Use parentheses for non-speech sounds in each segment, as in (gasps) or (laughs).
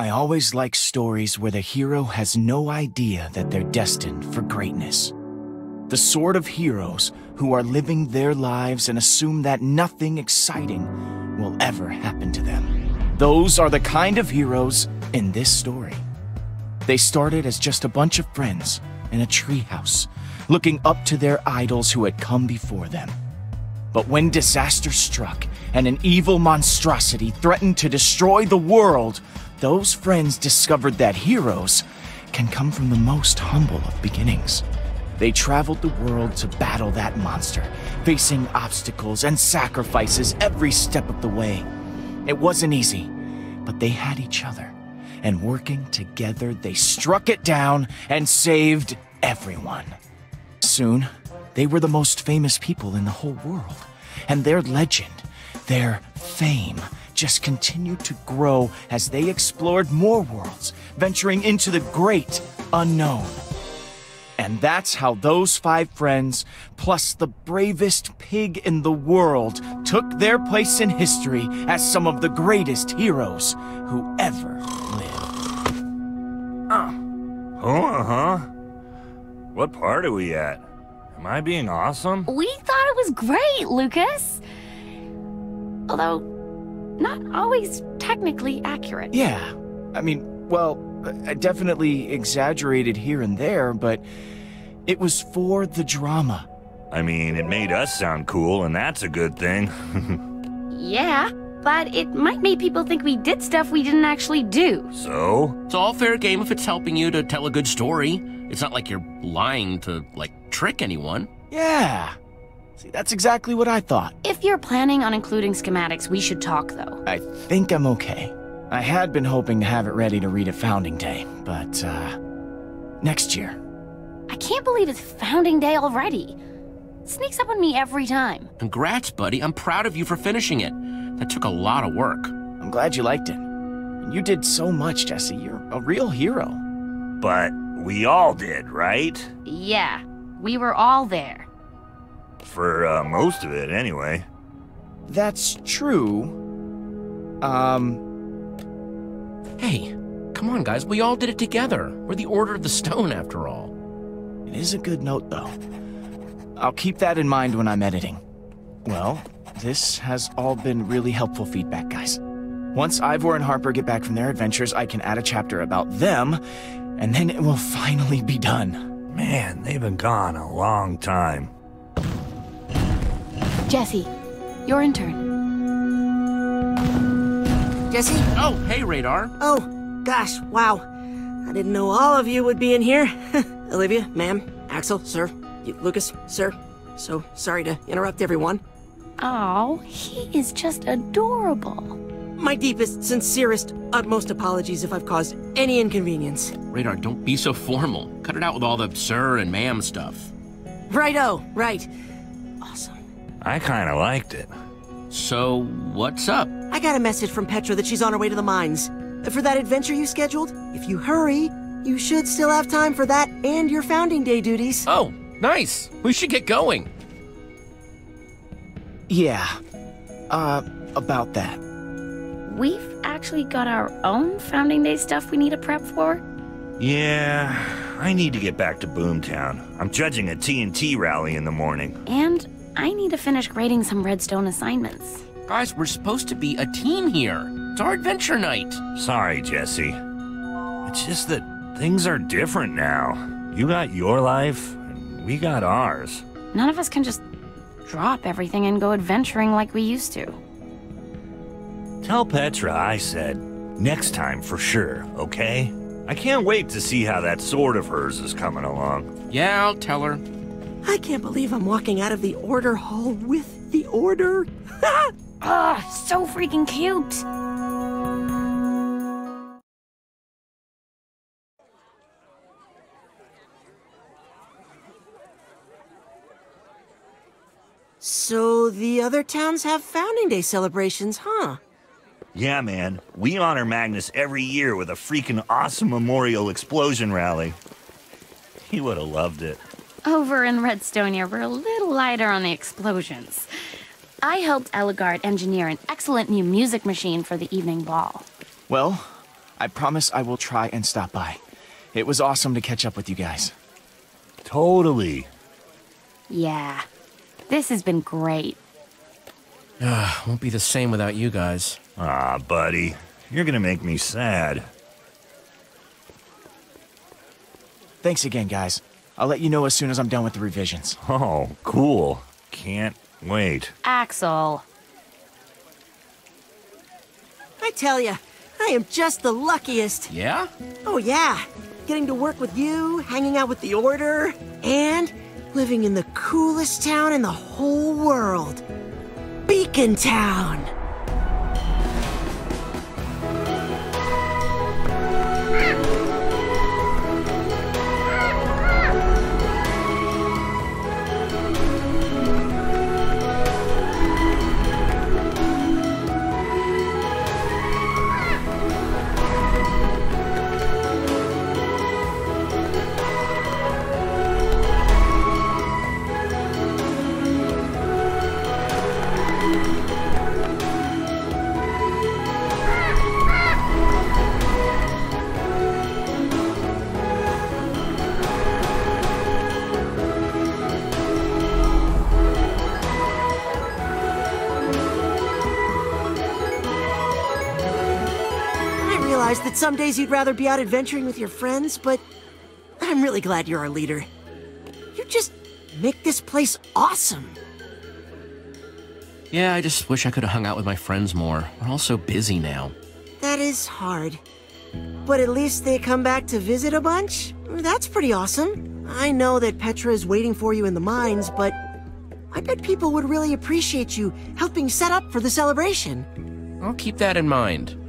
I always like stories where the hero has no idea that they're destined for greatness. The sort of heroes who are living their lives and assume that nothing exciting will ever happen to them. Those are the kind of heroes in this story. They started as just a bunch of friends in a treehouse, looking up to their idols who had come before them. But when disaster struck and an evil monstrosity threatened to destroy the world, those friends discovered that heroes can come from the most humble of beginnings. They traveled the world to battle that monster, facing obstacles and sacrifices every step of the way. It wasn't easy, but they had each other, and working together, they struck it down and saved everyone. Soon, they were the most famous people in the whole world, and their legend, their fame, just continued to grow as they explored more worlds, venturing into the great unknown. And that's how those five friends, plus the bravest pig in the world, took their place in history as some of the greatest heroes who ever lived. Oh, uh-huh. What part are we at? Am I being awesome? We thought it was great, Lucas. Although, not always technically accurate. Yeah, I mean, well, I definitely exaggerated here and there, but it was for the drama. I mean, it made us sound cool, and that's a good thing. (laughs) Yeah, but it might make people think we did stuff we didn't actually do. so? It's all fair game if it's helping you to tell a good story. It's not like you're lying to, like, trick anyone. Yeah. See, that's exactly what I thought. If you're planning on including schematics, we should talk, though. I think I'm okay. I had been hoping to have it ready to read at Founding Day, but, uh, next year. I can't believe it's Founding Day already. Sneaks up on me every time. Congrats, buddy. I'm proud of you for finishing it. That took a lot of work. I'm glad you liked it. You did so much, Jesse. You're a real hero. But we all did, right? Yeah, we were all there. For uh, most of it, anyway. That's true. Um, Hey, come on, guys. We all did it together. We're the Order of the Stone, after all. it is a good note, though. I'll keep that in mind when I'm editing. Well, this has all been really helpful feedback, guys. Once Ivor and Harper get back from their adventures, I can add a chapter about them, and then it will (laughs) finally be done. Man, they've been gone a long time. Jesse, your intern. Jesse? Oh, hey, Radar. Oh, gosh, wow. I didn't know all of you would be in here. (laughs) Olivia, ma'am, Axel, sir, you, Lucas, sir. So sorry to interrupt everyone. Oh, he is just adorable. My deepest, sincerest, utmost apologies if I've caused any inconvenience. Radar, don't be so formal. Cut it out with all the sir and ma'am stuff. Righto, right. Awesome. I kinda liked it. So, what's up? I got a message from Petra that she's on her way to the mines. For that adventure you scheduled, if you hurry, you should still have time for that and your founding day duties. Oh, nice. We should get going. Yeah. Uh, about that. We've actually got our own Founding Day stuff we need to prep for. Yeah, I need to get back to Boomtown. I'm judging a TNT rally in the morning. And I need to finish grading some Redstone assignments. Guys, we're supposed to be a team here. It's our adventure night. Sorry, Jesse. It's just that things are different now. You got your life, and we got ours. None of us can just drop everything and go adventuring like we used to. Tell Petra I said next time for sure, okay? I can't wait to see how that sword of hers is coming along. Yeah, I'll tell her. I can't believe I'm walking out of the order hall with the order. Ugh, (laughs) ah, so freaking cute. so the other towns have founding day celebrations, huh? Yeah, man. We honor Magnus every year with a freaking awesome memorial explosion rally. He would have loved it. Over in Redstonia, we're a little lighter on the explosions. I helped Ellegaard engineer an excellent new music machine for the evening ball. Well, I promise I will try and stop by. It was awesome to catch up with you guys. Totally. Yeah. This has been great. (sighs) Won't be the same without you guys. Ah, buddy. You're gonna make me sad. Thanks again, guys. I'll let you know as soon as I'm done with the revisions. Oh, cool. Can't wait. Axel. I tell ya, I am just the luckiest. Yeah? Oh, yeah. Getting to work with you, hanging out with the Order, and living in the coolest town in the whole world Beacon Town. I (laughs) some days you'd rather be out adventuring with your friends, but I'm really glad you're our leader. You just make this place awesome. Yeah, I just wish I could have hung out with my friends more. We're all so busy now. That is hard. But at least they come back to visit a bunch? That's pretty awesome. I know that Petra is waiting for you in the mines, but I bet people would really appreciate you helping set up for the celebration. I'll keep that in mind.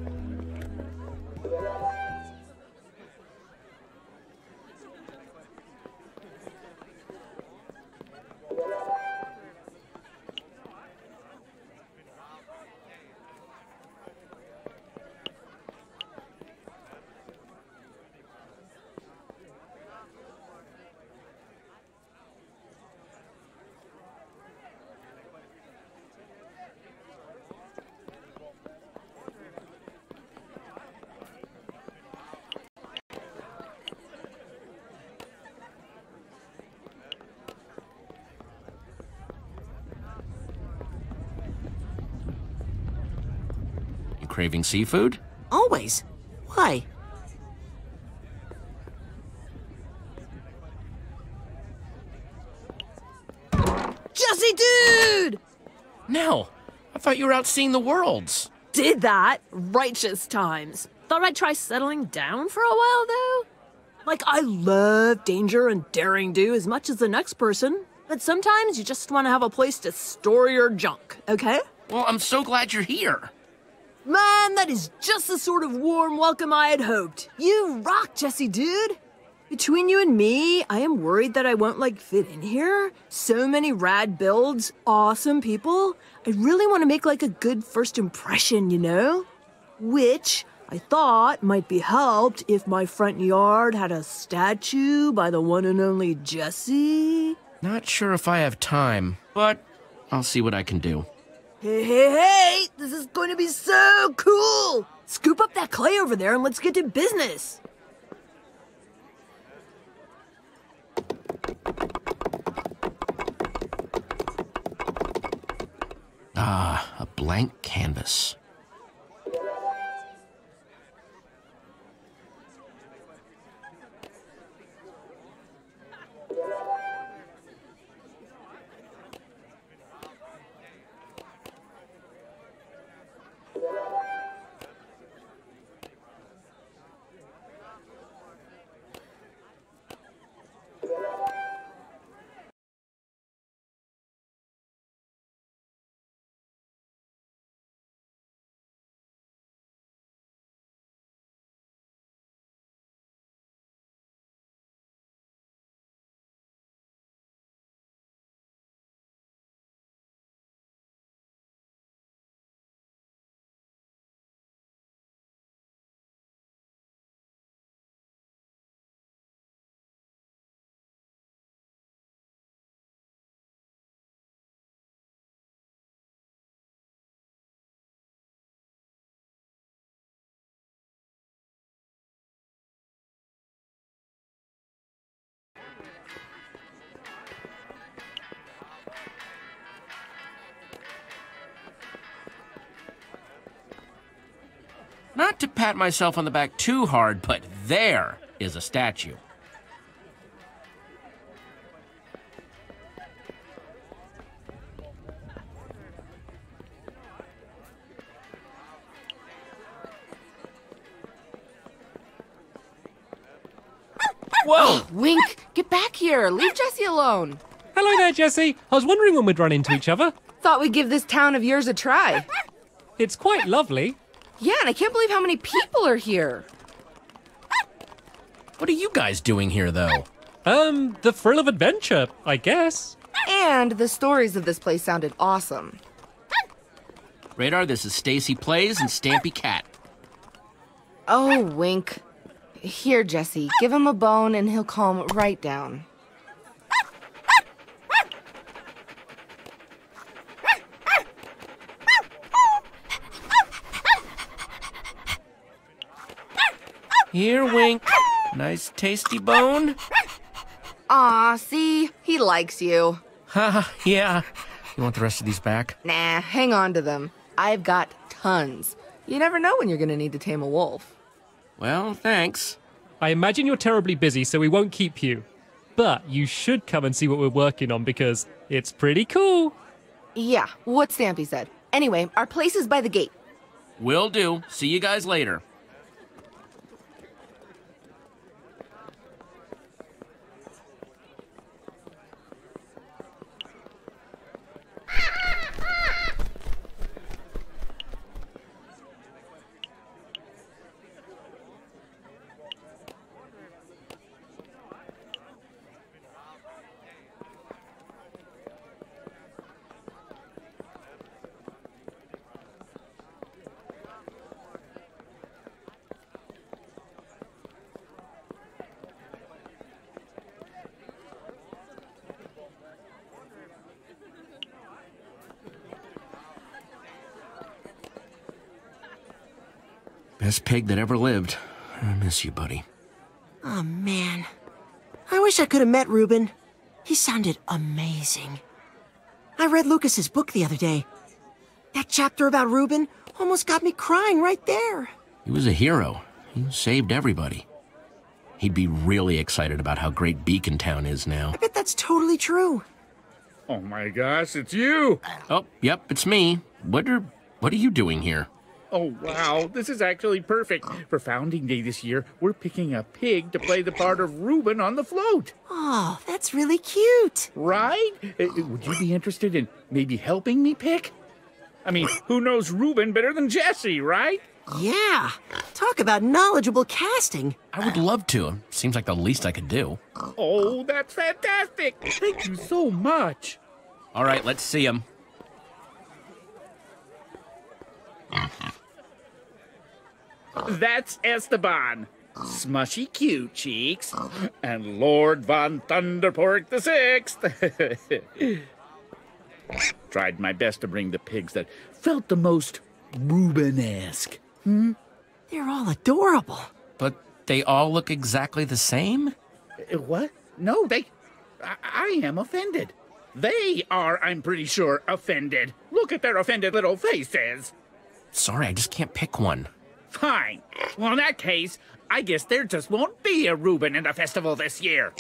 Craving seafood? Always. Why? Jesse, dude! No. I thought you were out seeing the worlds. Did that. Righteous times. Thought I'd try settling down for a while, though. Like, I love danger and daring do as much as the next person, but sometimes you just want to have a place to store your junk, okay? Well, I'm so glad you're here. Man, that is just the sort of warm welcome I had hoped. You rock, Jesse, dude. Between you and me, I am worried that I won't like fit in here. So many rad builds, awesome people. I really want to make like a good first impression, you know? Which I thought might be helped if my front yard had a statue by the one and only Jesse. Not sure if I have time, but I'll see what I can do. Hey, hey, hey! This is going to be so cool! Scoop up that clay over there and let's get to business. Ah, a blank canvas. Not to pat myself on the back too hard, but there is a statue. Whoa! Wink, get back here. Leave Jesse alone. Hello there, Jesse. I was wondering when we'd run into each other. Thought we'd give this town of yours a try. It's quite lovely. Yeah, and I can't believe how many people are here. What are you guys doing here, though? Um, the thrill of adventure, I guess. And the stories of this place sounded awesome. Radar, this is Stacy Plays and Stampy Cat. Oh, Wink. Here, Jesse, give him a bone and he'll calm right down. Here, Wink. Nice tasty bone. Aw, see? He likes you. Haha, yeah. You want the rest of these back? Nah, hang on to them. I've got tons. You never know when you're gonna need to tame a wolf. Well, thanks. I imagine you're terribly busy, so we won't keep you. But you should come and see what we're working on because it's pretty cool. Yeah, what Stampy said. Anyway, our place is by the gate. Will do. See you guys later. Best pig that ever lived. I miss you, buddy. Oh, man. I wish I could have met Reuben. He sounded amazing. I read Lucas's book the other day. That chapter about Reuben almost got me crying right there. He was a hero. He saved everybody. He'd be really excited about how great Beacon Town is now. I bet that's totally true. Oh my gosh, it's you! Oh, yep, it's me. What are what are you doing here? Oh wow, this is actually perfect. For Founding Day this year, we're picking a pig to play the part of Reuben on the float. Oh, that's really cute. Right? Uh, Would you be interested in maybe helping me pick? I mean, who knows Reuben better than Jesse, right? Yeah. Talk about knowledgeable casting. I would love to. Seems like the least I could do. Oh, that's fantastic! Thank you so much. All right, let's see him. That's Esteban. Smushy cute cheeks. And Lord Von Thunderpork the Sixth. (laughs) Tried my best to bring the pigs that felt the most Reuben-esque. They're all adorable. But they all look exactly the same? Uh, What? No, they. I, I am offended. They are, I'm pretty sure, offended. Look at their offended little faces. Sorry, I just can't pick one. Fine. Well, in that case, I guess there just won't be a Reuben in the festival this year.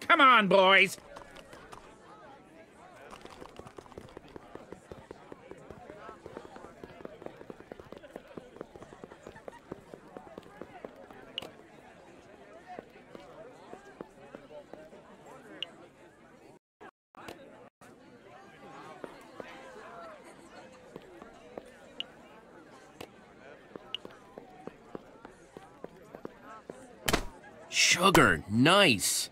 Come on, boys. Nice.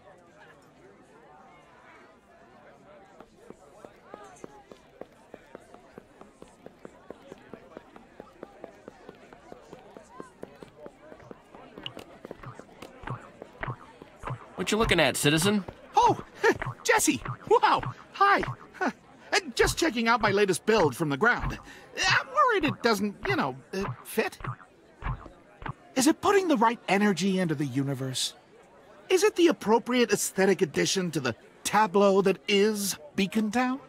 What you looking at, citizen? Oh, (laughs) Jesse! Wow! Hi! Just checking out my latest build from the ground. I'm worried it doesn't, you know, uh, fit. Is it putting the right energy into the universe? Is it the appropriate aesthetic addition to the tableau that is Beacon Town?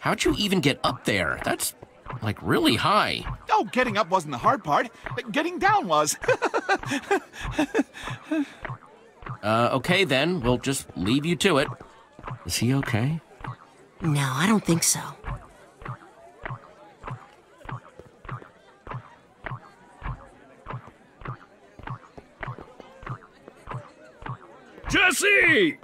How'd you even get up there? That's like really high. Oh, getting up wasn't the hard part. But getting down was. (laughs) Uh, okay then, we'll just leave you to it. Is he okay? No, I don't think so. Jesse!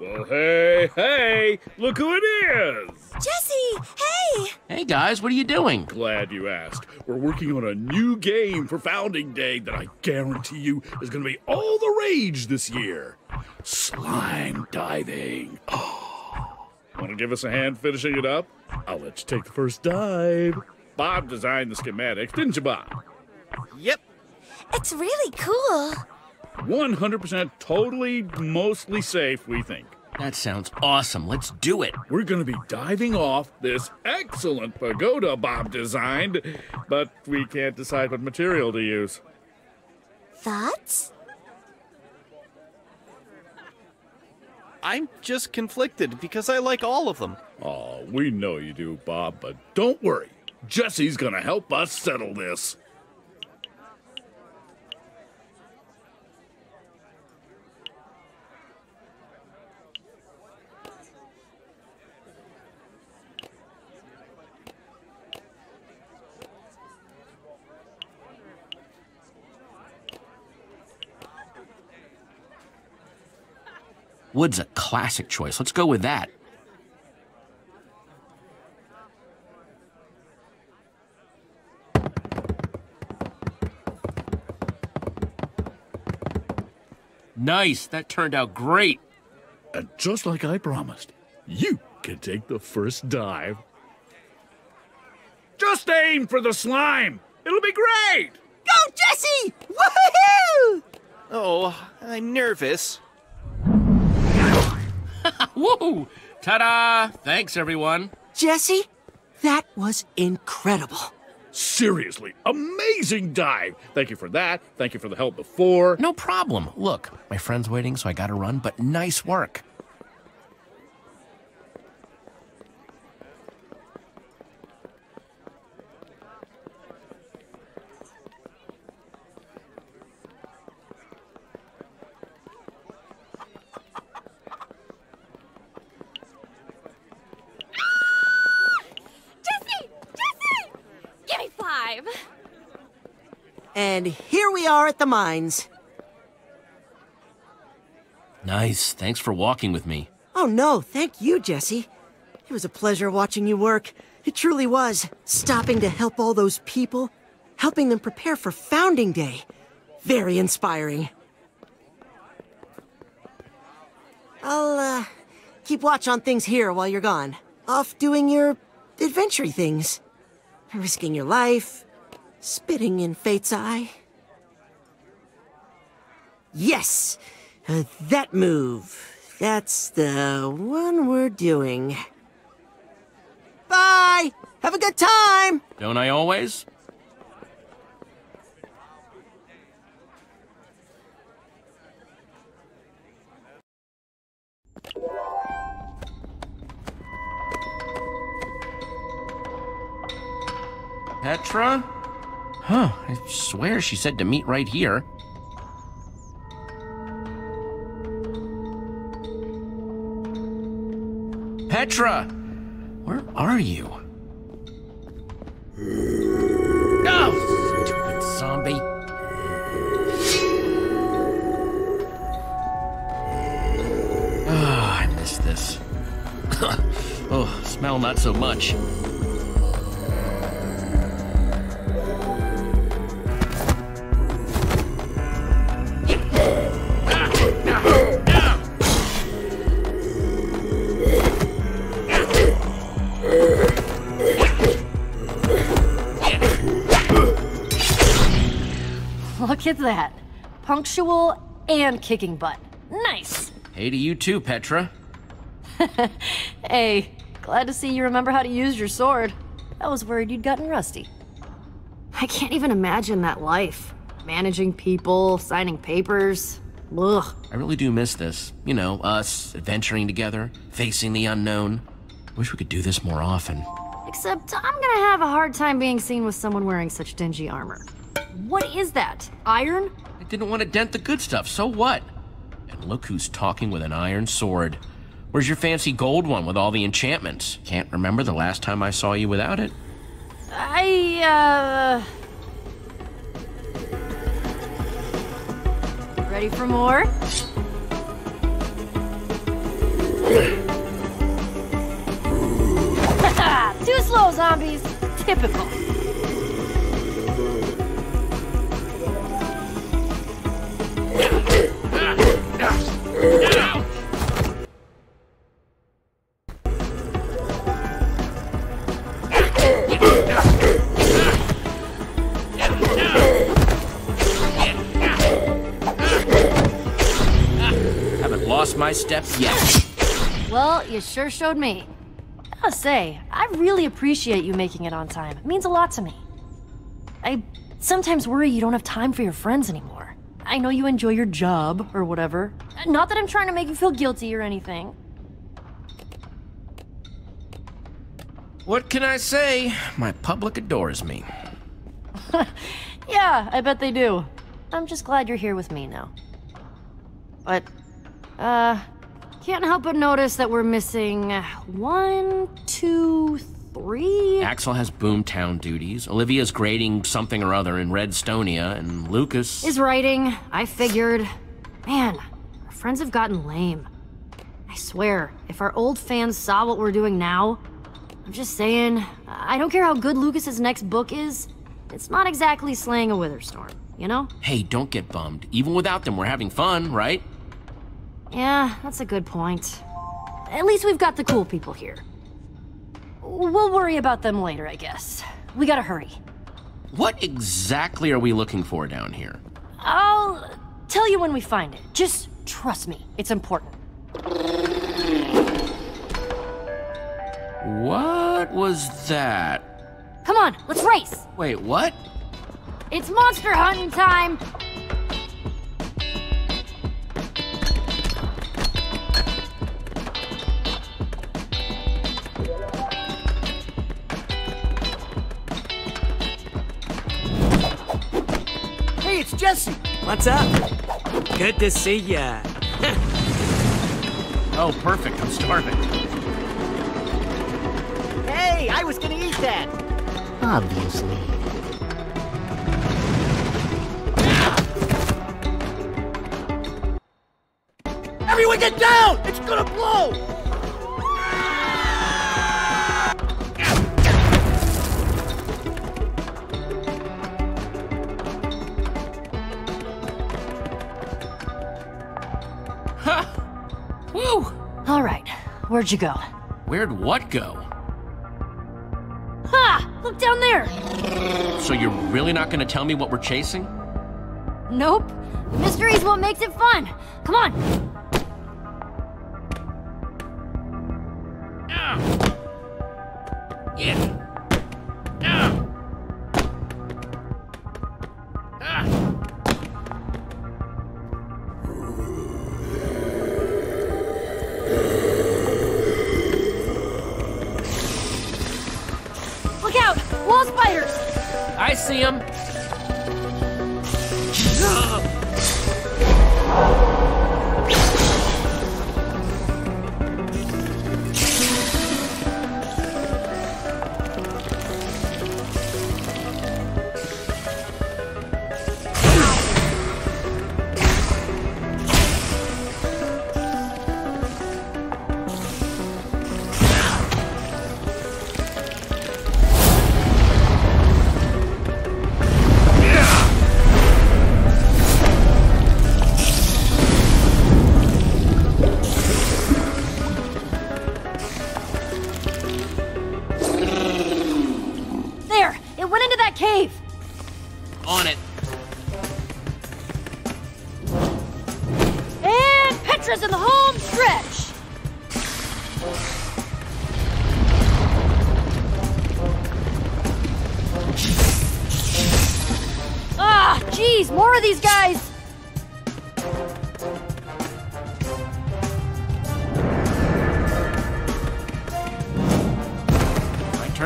Well, hey, hey, look who it is! Jesse, hey! Hey guys, what are you doing? Glad you asked. We're working on a new game for Founding Day that I guarantee you is going to be all the rage this year. Slime diving. (gasps) Want to give us a hand finishing it up? I'll let you take the first dive. Bob designed the schematics, didn't you, Bob? Yep. It's really cool. 100% totally, mostly safe, we think. That sounds awesome. Let's do it. We're going to be diving off this excellent pagoda Bob designed, but we can't decide what material to use. Thoughts? I'm just conflicted because I like all of them. Oh, we know you do, Bob, but don't worry. Jesse's going to help us settle this. Wood's a classic choice. Let's go with that. Nice. That turned out great. And just like I promised, you can take the first dive. Just aim for the slime. It'll be great. Go, Jesse! Woohoo! Oh, I'm nervous. Woo! Ta-da! Thanks, everyone. Jesse, that was incredible. Seriously, amazing dive. Thank you for that. Thank you for the help before. No problem. Look, my friend's waiting, so I gotta run, but nice work. Jesse! Jesse! Give me five. And here we are at the mines. Nice. Thanks for walking with me. Oh no, thank you, Jesse. It was a pleasure watching you work. It truly was. Stopping to help all those people, helping them prepare for Founding Day. Very inspiring. I'll, uh, keep watch on things here while you're gone. Off doing your adventure things. Risking your life, spitting in fate's eye. Yes! Uh, that move. That's the one we're doing. Bye! Have a good time! Don't I always? Petra? Huh, I swear she said to meet right here. Petra! Where are you? Oh, stupid zombie. Ah, I miss this. (coughs) oh, smell not so much. Look at that. Punctual and kicking butt. Nice. Hey to you too, Petra. (laughs) Hey, glad to see you remember how to use your sword. I was worried you'd gotten rusty. I can't even imagine that life. Managing people, signing papers. Ugh. I really do miss this. You know, us adventuring together, facing the unknown. Wish we could do this more often. Except I'm gonna have a hard time being seen with someone wearing such dingy armor. What is that? Iron? I didn't want to dent the good stuff, so what? And look who's talking with an iron sword. Where's your fancy gold one with all the enchantments? Can't remember the last time I saw you without it. I, uh. Ready for more? (laughs) Too slow, zombies. Typical. My step yet. Well, you sure showed me. I gotta say, I really appreciate you making it on time. It means a lot to me. I sometimes worry you don't have time for your friends anymore. I know you enjoy your job or whatever. Not that I'm trying to make you feel guilty or anything. What can I say? My public adores me. (laughs) Yeah, I bet they do. I'm just glad you're here with me now. But, uh, can't help but notice that we're missing one, two, three. Axel has boomtown duties. Olivia's grading something or other in Redstonia, and Lucas. Is writing. I figured. Man, our friends have gotten lame. I swear, if our old fans saw what we're doing now, I'm just saying, I don't care how good Lucas's next book is, it's not exactly slaying a Witherstorm, you know? Hey, don't get bummed. Even without them, we're having fun, right? Yeah, that's a good point. At least we've got the cool people here. We'll worry about them later, I guess. We gotta hurry. What exactly are we looking for down here? I'll tell you when we find it. Just trust me, it's important. What was that? Come on, let's race! Wait, what? It's monster hunting time! Jesse. What's up? Good to see ya. (laughs) oh, perfect. I'm starving. Hey, I was gonna eat that. Obviously. Everyone get down! It's gonna blow! All right, where'd you go? Where'd what go? Ha! Look down there! So you're really not gonna tell me what we're chasing? Nope. The mystery's what makes it fun. Come on. I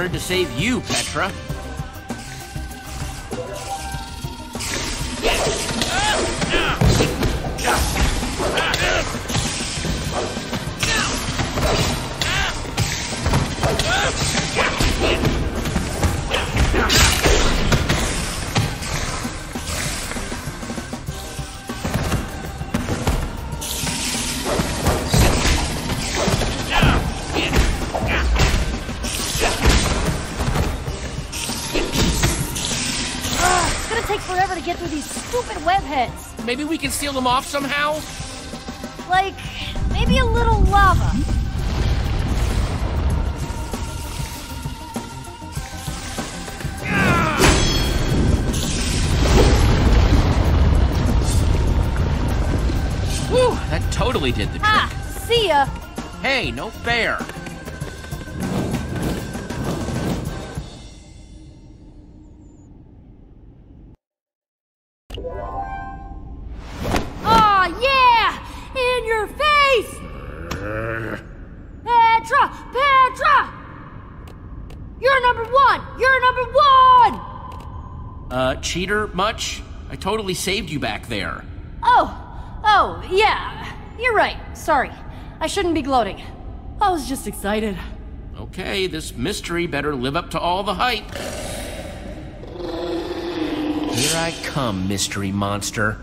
Turn to save you, Petra. Maybe we can seal them off somehow? Like, maybe a little lava. Whew, that totally did the trick. Ah, see ya. Hey, no fair. Cheater, much? I totally saved you back there. Oh, oh, yeah. You're right. Sorry. I shouldn't be gloating. I was just excited. Okay, this mystery better live up to all the hype. Here I come, mystery monster.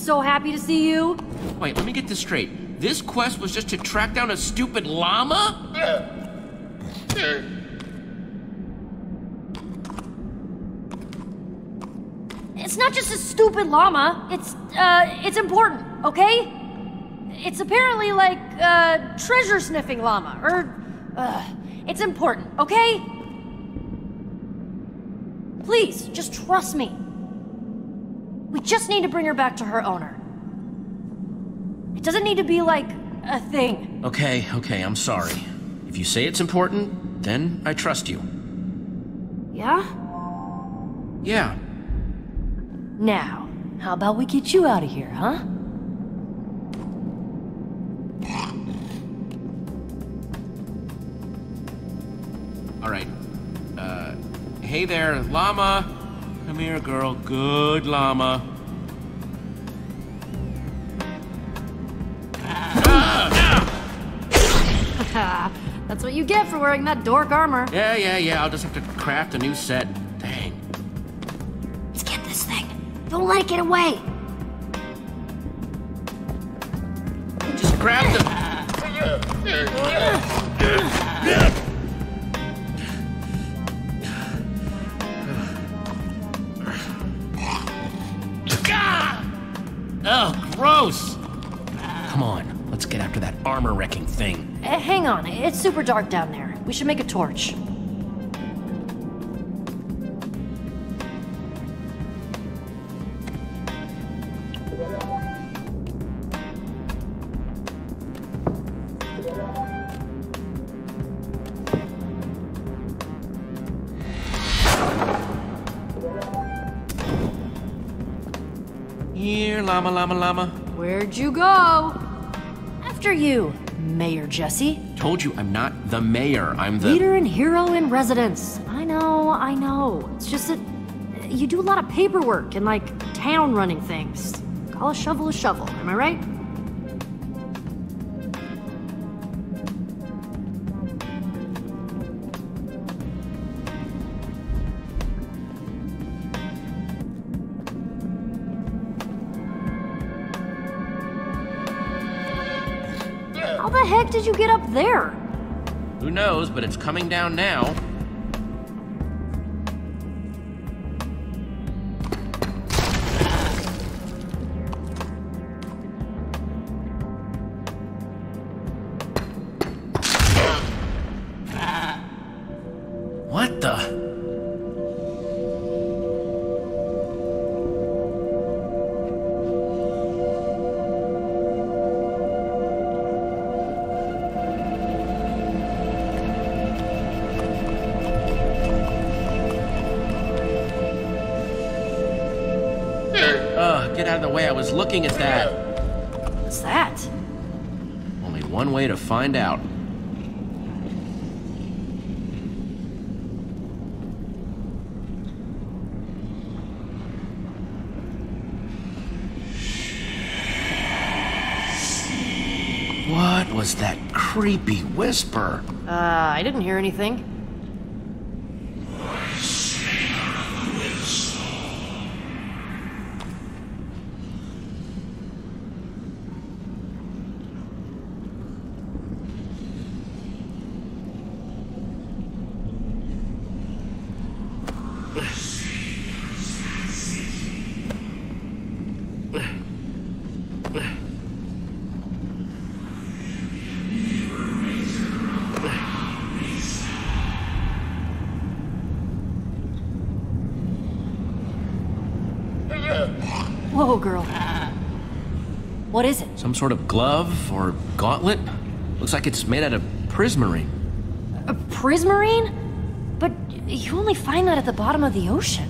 So happy to see you. Wait, let me get this straight. This quest was just to track down a stupid llama? It's not just a stupid llama. It's, uh, it's important, okay? It's apparently like a treasure sniffing llama, or, uh, it's important, okay? Please, just trust me. We just need to bring her back to her owner. It doesn't need to be like a thing. Okay, okay, I'm sorry. If you say it's important, then I trust you. Yeah? Yeah. Now, how about we get you out of here, huh? All right. Uh, hey there, llama. Come here, girl. Good llama. (laughs) That's what you get for wearing that dork armor. Yeah, yeah, yeah. I'll just have to craft a new set. Dang. Let's get this thing. Don't let it get away. Just grab the. After that armor wrecking thing. Eh, hang on, it's super dark down there. We should make a torch. Here, llama, llama, llama. Where'd you go? After you, Mayor Jesse. Told you I'm not the mayor. I'm the. Leader and hero in residence. I know, I know. It's just that uh, you do a lot of paperwork and like town running things. Call a shovel a shovel, am I right? Heck did you get up there? Who knows, but it's coming down now. Was that creepy whisper? Uh, I didn't hear anything. Whoa, girl. What is it? Some sort of glove or gauntlet? Looks like it's made out of prismarine. A prismarine? But you only find that at the bottom of the ocean.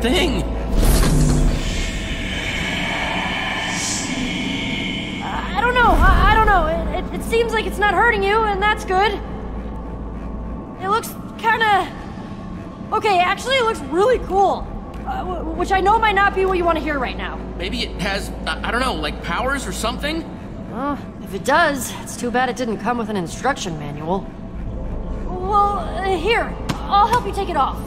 Thing? I don't know. I, I don't know. It, it, it seems like it's not hurting you, and that's good. It looks kind of. Okay, actually, it looks really cool. Uh, which I know might not be what you want to hear right now. Maybe it has, I, I don't know, like powers or something? Well, if it does, it's too bad it didn't come with an instruction manual. Well, uh, here, I'll help you take it off.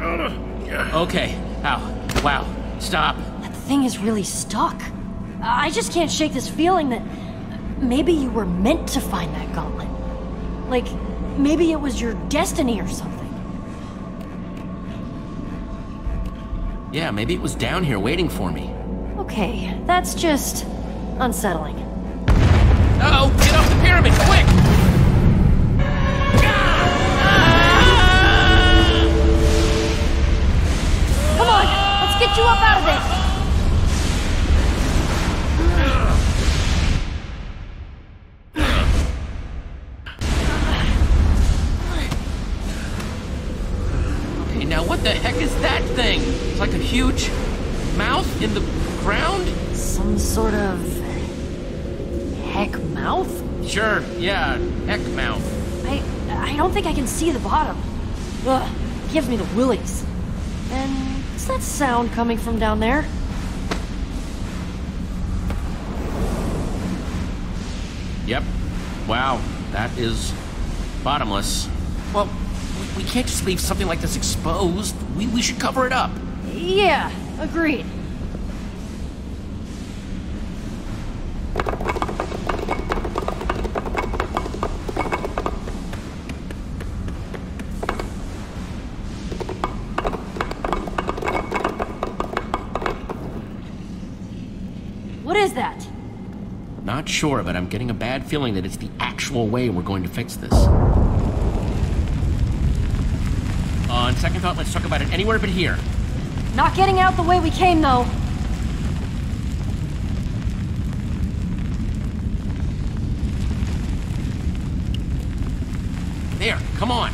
Okay. Ow. Wow. Stop. That thing is really stuck. I just can't shake this feeling that maybe you were meant to find that gauntlet. Like, maybe it was your destiny or something. Yeah, maybe it was down here waiting for me. Okay, that's just unsettling. Uh oh, get off the pyramid, quick! Get you up out of this! Okay, now what the heck is that thing? It's like a huge mouth in the ground? Some sort of heck mouth? Sure, yeah, heck mouth. I I don't think I can see the bottom. Ugh, gives me the willies. And that sound coming from down there? Yep. Wow, that is bottomless. Well, we, we can't just leave something like this exposed. We, we should cover it up. Yeah, agreed. Sure, but I'm getting a bad feeling that it's the actual way we're going to fix this. On second thought, let's talk about it anywhere but here. Not getting out the way we came, though. There, come on.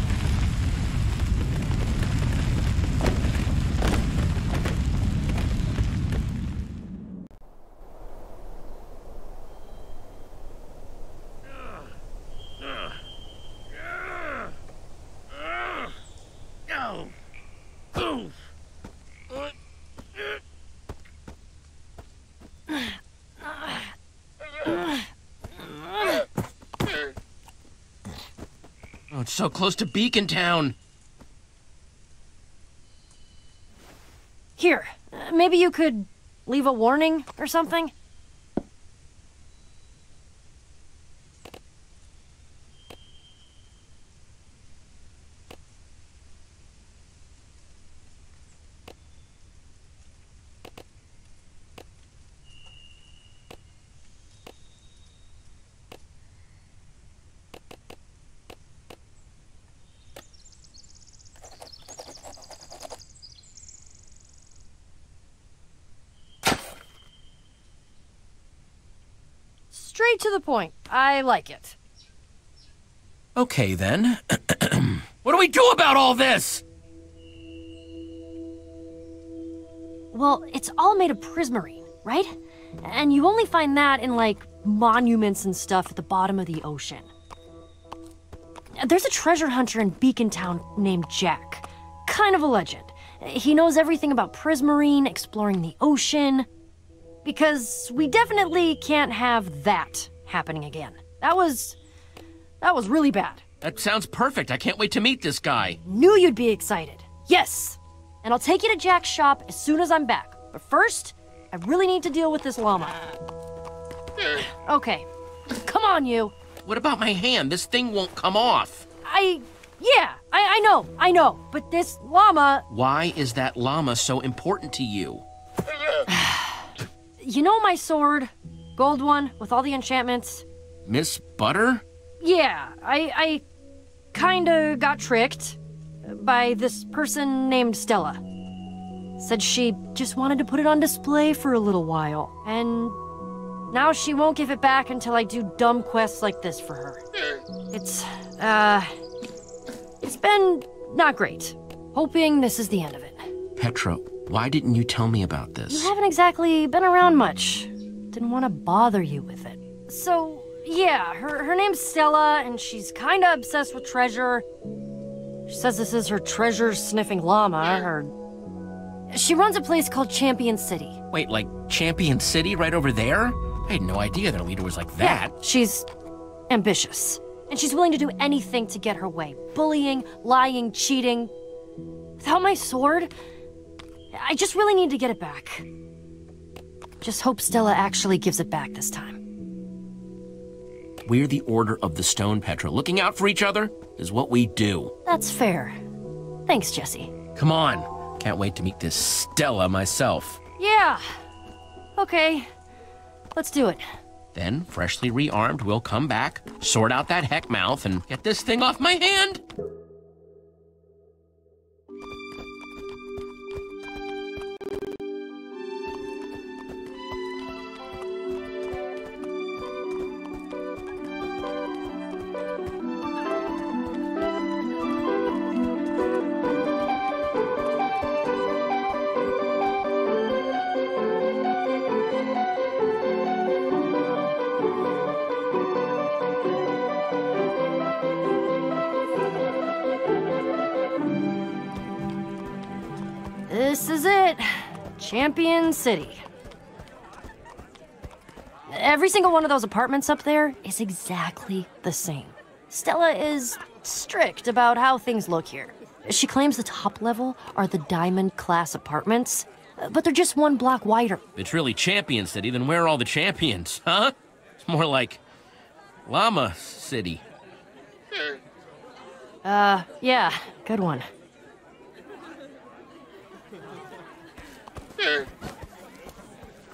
Oh, it's so close to Beacon Town. Here, uh, maybe you could leave a warning or something? Straight to the point. I like it. Okay, then. (clears throat) what do we do about all this? Well, it's all made of prismarine, right? And you only find that in, like, monuments and stuff at the bottom of the ocean. There's a treasure hunter in Beacon Town named Jack. Kind of a legend. He knows everything about prismarine, exploring the ocean. Because we definitely can't have that happening again. That was. that was really bad. That sounds perfect. I can't wait to meet this guy. Knew you'd be excited. Yes! And I'll take you to Jack's shop as soon as I'm back. But first, I really need to deal with this llama. (sighs) Okay. Come on, you. What about my hand? This thing won't come off. I. Yeah, I, I know, I know. But this llama. Why is that llama so important to you? (sighs) (sighs) you know my sword? Gold one with all the enchantments? Miss Butter? Yeah, I. I kinda got tricked by this person named Stella. Said she just wanted to put it on display for a little while, and now she won't give it back until I do dumb quests like this for her. It's, uh. It's been not great. Hoping this is the end of it. Petra, why didn't you tell me about this? You haven't exactly been around much. Didn't want to bother you with it. So, yeah, her, her name's Stella, and she's kinda obsessed with treasure. She says this is her treasure sniffing llama, or. She runs a place called Champion City. Wait, like Champion City right over there? I had no idea their leader was like that. Yeah, she's ambitious. And she's willing to do anything to get her way bullying, lying, cheating. Without my sword, I just really need to get it back. Just hope Stella actually gives it back this time. We're the Order of the Stone, Petra. Looking out for each other is what we do. That's fair. Thanks, Jesse. Come on. Can't wait to meet this Stella myself. Yeah. Okay. Let's do it. Then, freshly rearmed, we'll come back, sort out that heck mouth, and get this thing off my hand. Champion City. Every single one of those apartments up there is exactly the same. Stella is strict about how things look here. She claims the top level are the diamond class apartments, but they're just one block wider. If it's really Champion City, then where are all the champions, huh? It's more like Llama City. Uh, yeah, good one.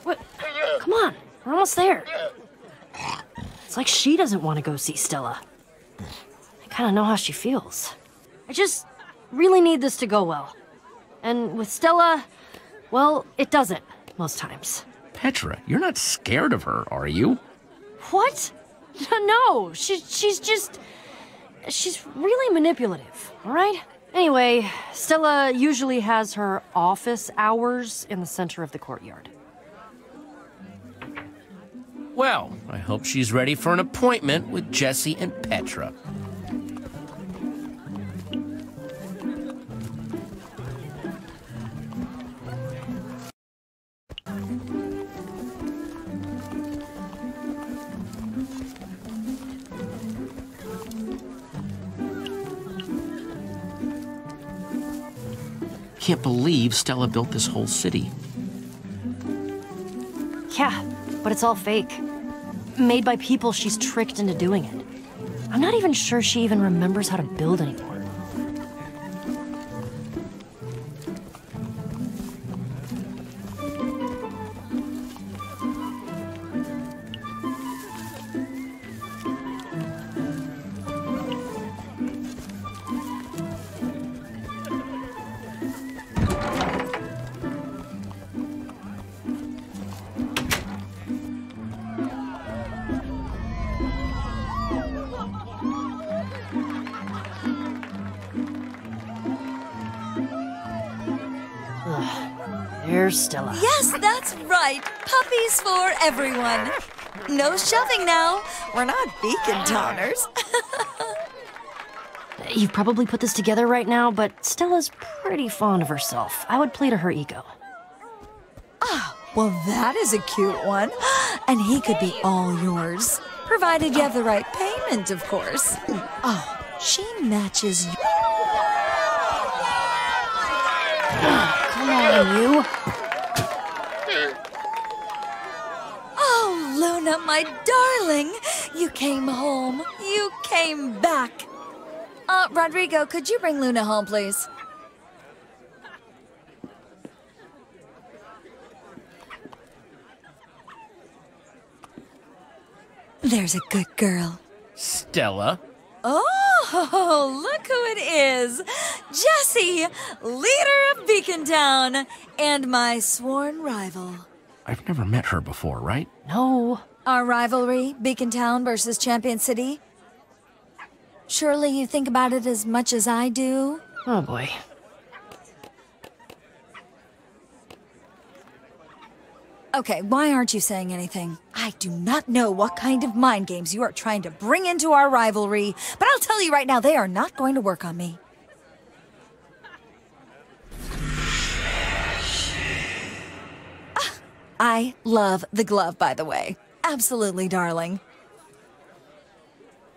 What? Come on, we're almost there. It's like she doesn't want to go see Stella. I kind of know how she feels. I just really need this to go well. And with Stella, well, it doesn't, most times. Petra, you're not scared of her, are you? What? (laughs) No, she, she's just. She's really manipulative, all right? Anyway, Stella usually has her office hours in the center of the courtyard. Well, I hope she's ready for an appointment with Jesse and Petra. I can't believe Stella built this whole city. Yeah, but it's all fake. Made by people she's tricked into doing it. I'm not even sure she even remembers how to build anymore. Stella. Yes, that's right. Puppies for everyone. No shoving now. We're not beacon towners. (laughs) You've probably put this together right now, but Stella's pretty fond of herself. I would play to her ego. Ah, well, that is a cute one. (gasps) And he could be all yours. Provided you have the right payment, of course. (gasps) Oh, she matches you. (gasps) Come on, you. Oh, Luna, my darling. You came home. You came back. Uh, Rodrigo, could you bring Luna home, please? There's a good girl. Stella? Oh, look who it is! Jesse, leader of Beacon Town, and my sworn rival. I've never met her before, right? No. Our rivalry, Beacon Town versus Champion City. Surely you think about it as much as I do? Oh boy. Okay, why aren't you saying anything? I do not know what kind of mind games you are trying to bring into our rivalry, but I'll tell you right now, they are not going to work on me. Ah, I love the glove, by the way. Absolutely, darling.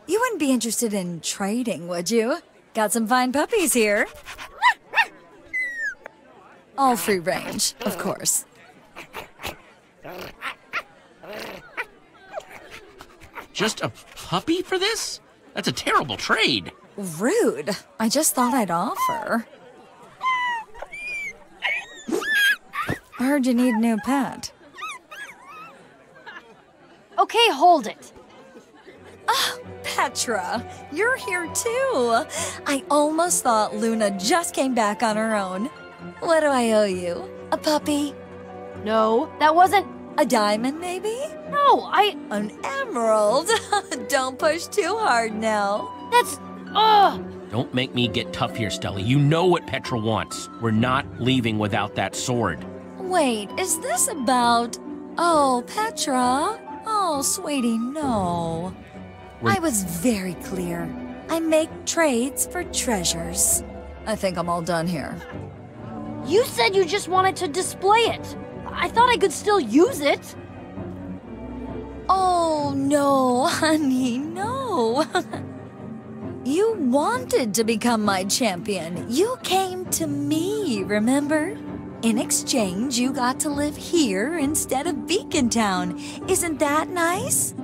You wouldn't be interested in trading, would you? Got some fine puppies here. All free range, of course. Just a puppy for this? That's a terrible trade. Rude. I just thought I'd offer. I heard you need a new pet. Okay, hold it. Ah, Petra, you're here too. I almost thought Luna just came back on her own. What do I owe you? A puppy? No, that wasn't. A diamond, maybe? No, I. An emerald? (laughs) Don't push too hard now. That's. Ugh! Don't make me get tough here, Stella. You know what Petra wants. We're not leaving without that sword. Wait, is this about. Oh, Petra? Oh, sweetie, no. We're- I was very clear. I make trades for treasures. I think I'm all done here. You said you just wanted to display it. I thought I could still use it. Oh, no, (laughs) honey, no. you wanted to become my champion. You came to me, remember? In exchange, you got to live here instead of Beacon Town. Isn't that nice?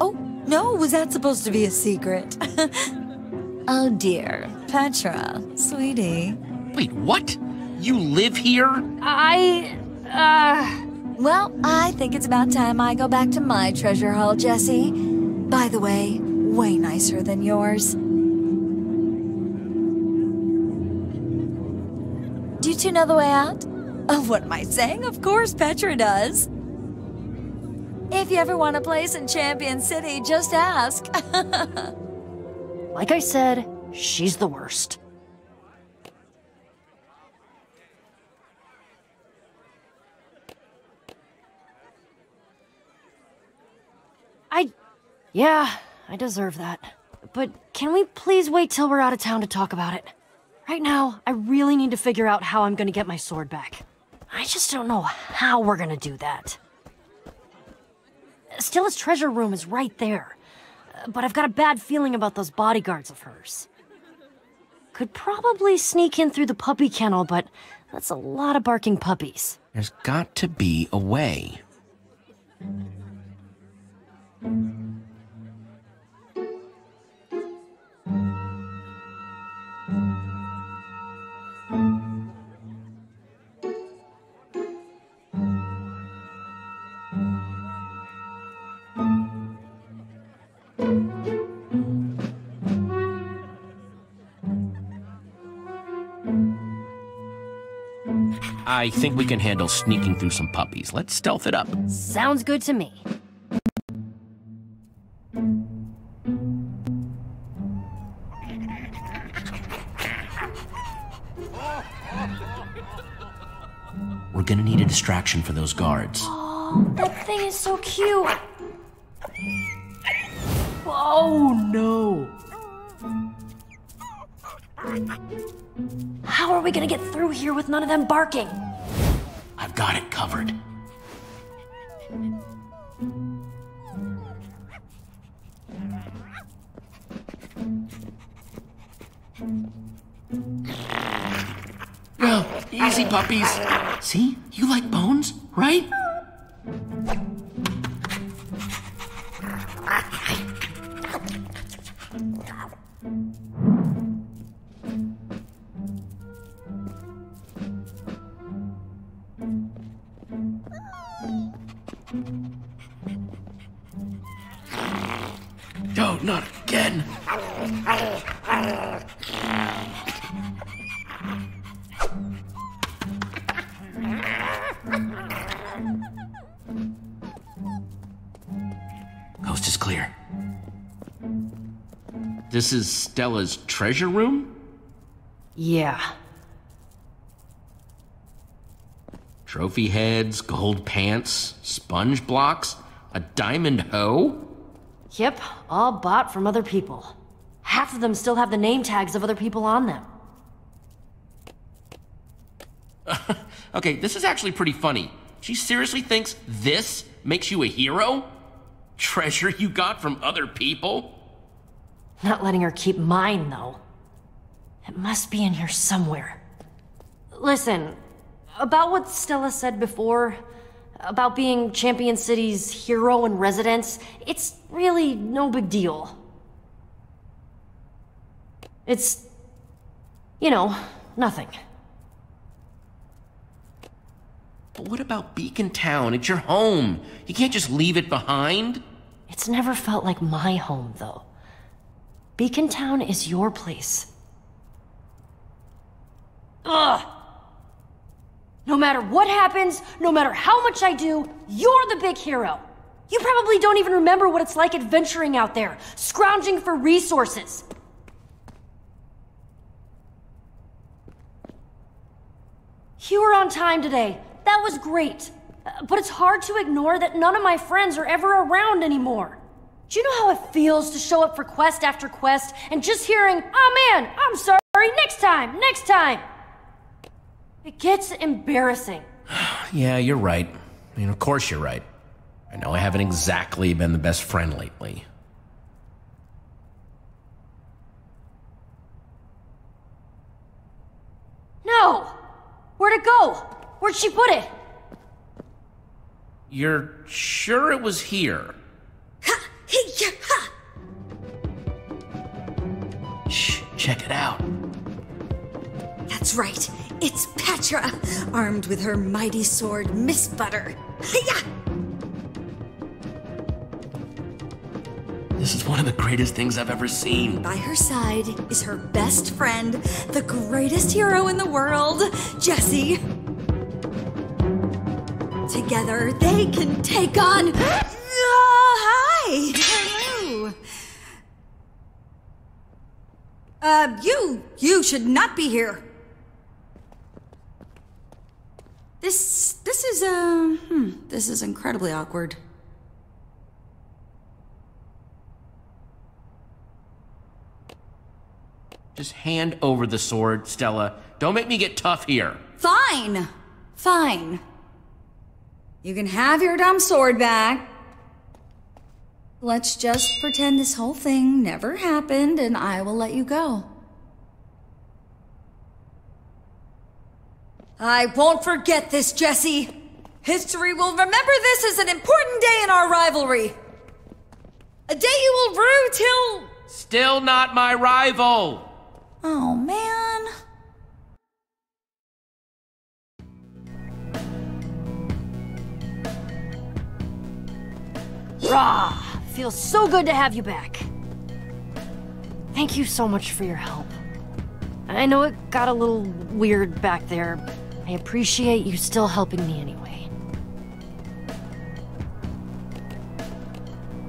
Oh, no, was that supposed to be a secret? (laughs) oh, dear. Petra, sweetie. Wait, what? You live here? I. Uh. Well, I think it's about time I go back to my treasure haul, Jesse. By the way, way nicer than yours. You know the way out? Oh, what am I saying? Of course Petra does. If you ever want a place in Champion City, just ask. (laughs) Like I said, she's the worst. I. Yeah, I deserve that. But can we please wait till we're out of town to talk about it? Right now, I really need to figure out how I'm gonna get my sword back. I just don't know how we're gonna do that. Stella's treasure room is right there. But I've got a bad feeling about those bodyguards of hers. Could probably sneak in through the puppy kennel, but that's a lot of barking puppies. There's got to be a way. I think we can handle sneaking through some puppies. Let's stealth it up. Sounds good to me. We're gonna need a distraction for those guards. Oh, that thing is so cute. Oh no. How are we gonna get through here with none of them barking? I've got it covered. Oh, easy, puppies. See? You like bones, right? Oh. No, not again. Coast is clear. This is Stella's treasure room? Yeah. Trophy heads, gold pants, sponge blocks, a diamond hoe? Yep, all bought from other people. Half of them still have the name tags of other people on them. (laughs) Okay, this is actually pretty funny. She seriously thinks this makes you a hero? Treasure you got from other people? Not letting her keep mine, though. It must be in here somewhere. Listen, about what Stella said before, about being Champion City's hero in residence, it's really no big deal. It's, you know, nothing. But what about Beacon Town? It's your home. You can't just leave it behind. It's never felt like my home, though. Beacon Town is your place. Ugh! No matter what happens, no matter how much I do, you're the big hero. You probably don't even remember what it's like adventuring out there, scrounging for resources. You were on time today. That was great. Uh, But it's hard to ignore that none of my friends are ever around anymore. Do you know how it feels to show up for quest after quest and just hearing, oh man, I'm sorry, next time, next time? It gets embarrassing. (sighs) Yeah, you're right. I mean, of course you're right. I know I haven't exactly been the best friend lately. No! Where'd it go? Where'd she put it? You're sure it was here? Shh, check it out. That's right. It's Petra, armed with her mighty sword, Miss Butter. Hiya! This is one of the greatest things I've ever seen. By her side is her best friend, the greatest hero in the world, Jesse. Together, they can take on. Hi! Hello! Uh, you, you should not be here. This, this is, uh, hmm, this is incredibly awkward. Just hand over the sword, Stella. Don't make me get tough here. Fine, fine. You can have your dumb sword back. Let's just pretend this whole thing never happened and I will let you go. I won't forget this, Jesse. History will remember this as an important day in our rivalry. A day you will rue till. Still not my rival. Oh, man. Rah! Feels so good to have you back. Thank you so much for your help. I know it got a little weird back there. I appreciate you still helping me anyway.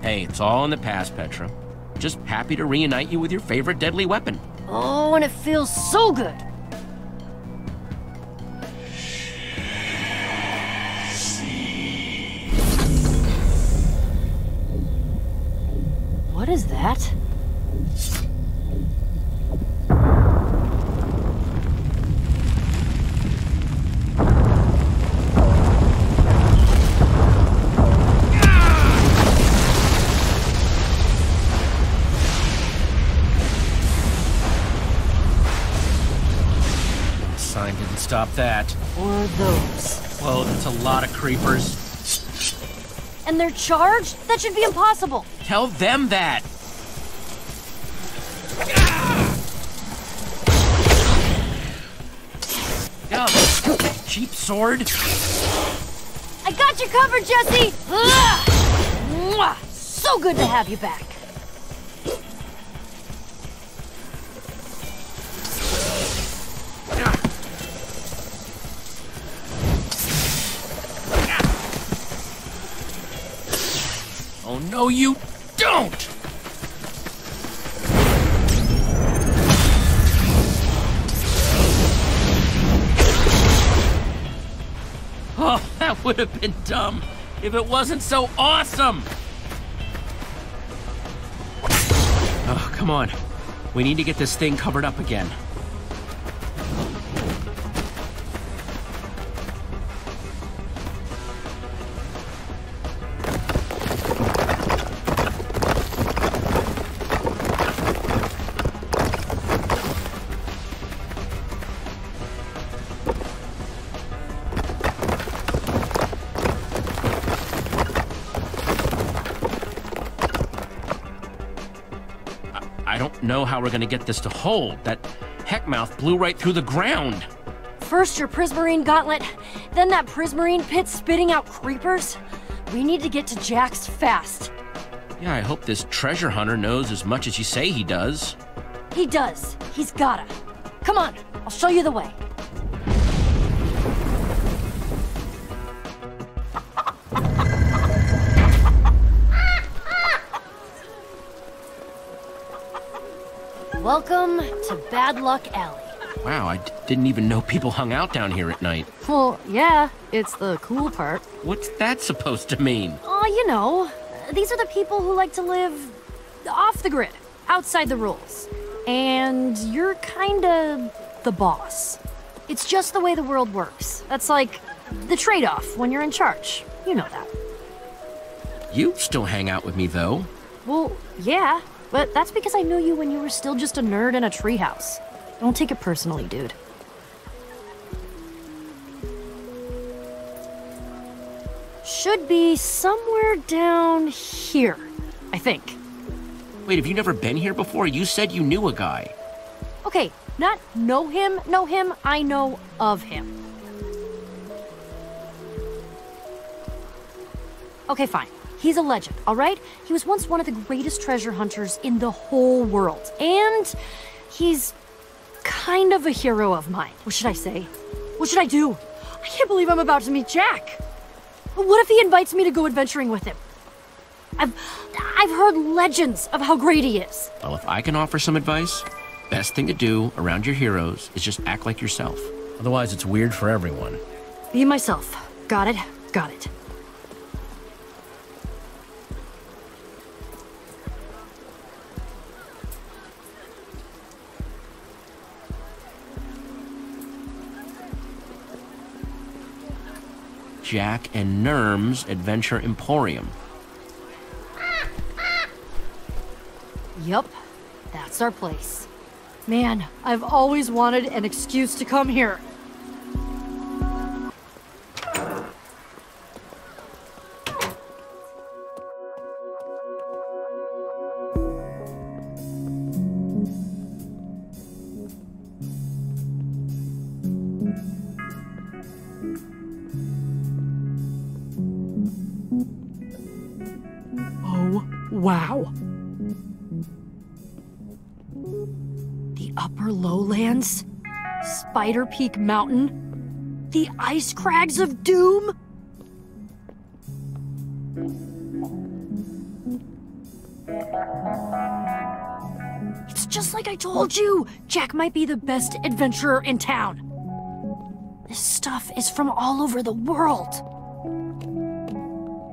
Hey, it's all in the past, Petra. Just happy to reunite you with your favorite deadly weapon. Oh, and it feels so good. That. Or those. Whoa, that's a lot of creepers. And they're charged? That should be impossible. Tell them that. Ah! Oh, cheap sword. I got you covered, Jesse! So good to have you back. No, you don't! Oh, that would have been dumb if it wasn't so awesome! Oh, come on. We need to get this thing covered up again. How we're gonna get this to hold. That heckmouth blew right through the ground. First your Prismarine gauntlet, then that Prismarine pit spitting out creepers. We need to get to Jack's fast. Yeah, I hope this treasure hunter knows as much as you say he does. He does. He's gotta. Come on, I'll show you the way. Welcome to Bad Luck Alley. Wow, I d- didn't even know people hung out down here at night. Well, yeah, it's the cool part. What's that supposed to mean? Oh, you know, these are the people who like to live off the grid, outside the rules. And you're kinda the boss. It's just the way the world works. That's like the trade off when you're in charge. You know that. You still hang out with me, though. Well, yeah, but that's because I knew you when you were still just a nerd in a treehouse. Don't take it personally, dude. Should be somewhere down here, I think. Wait, have you never been here before? You said you knew a guy. Okay, not know him, know him, I know of him. Okay, fine. He's a legend, alright? He was once one of the greatest treasure hunters in the whole world. And he's kind of a hero of mine. What should I say? What should I do? I can't believe I'm about to meet Jack. What if he invites me to go adventuring with him? I've I've heard legends of how great he is. Well, if I can offer some advice, best thing to do around your heroes is just act like yourself. Otherwise, it's weird for everyone. Be myself. Got it? Got it. Jack and Nurm's Adventure Emporium. Yup, that's our place. Man, I've always wanted an excuse to come here. Spider Peak Mountain? The ice crags of doom? It's just like I told you! Jack might be the best adventurer in town. This stuff is from all over the world.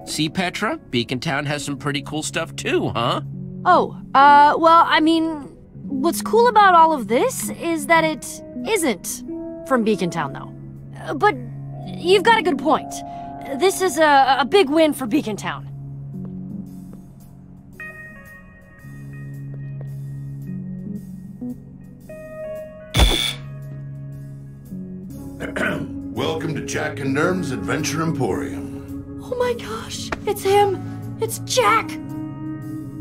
See, Petra? Beacon Town has some pretty cool stuff too, huh? Oh, uh, well, I mean, what's cool about all of this is that it isn't from Beacon Town, though. Uh, But you've got a good point. This is a, a big win for Beacon Town. (coughs) Welcome to Jack and Nurm's Adventure Emporium. Oh my gosh, it's him! It's Jack!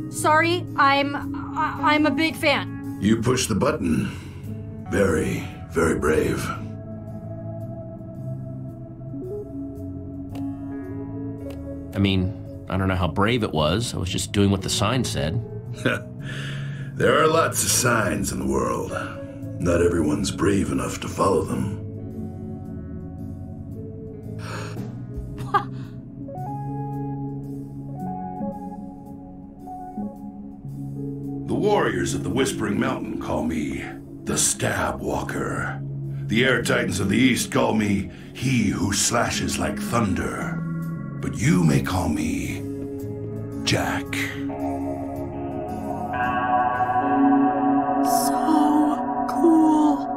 Sorry, I'm. I- I'm a big fan. You pushed the button. Very, very brave. I mean, I don't know how brave it was. I was just doing what the sign said. (laughs) there are lots of signs in the world. Not everyone's brave enough to follow them. The warriors of the Whispering Mountain call me the Stab Walker. The Air Titans of the East call me He Who Slashes Like Thunder. But you may call me Jack. So cool.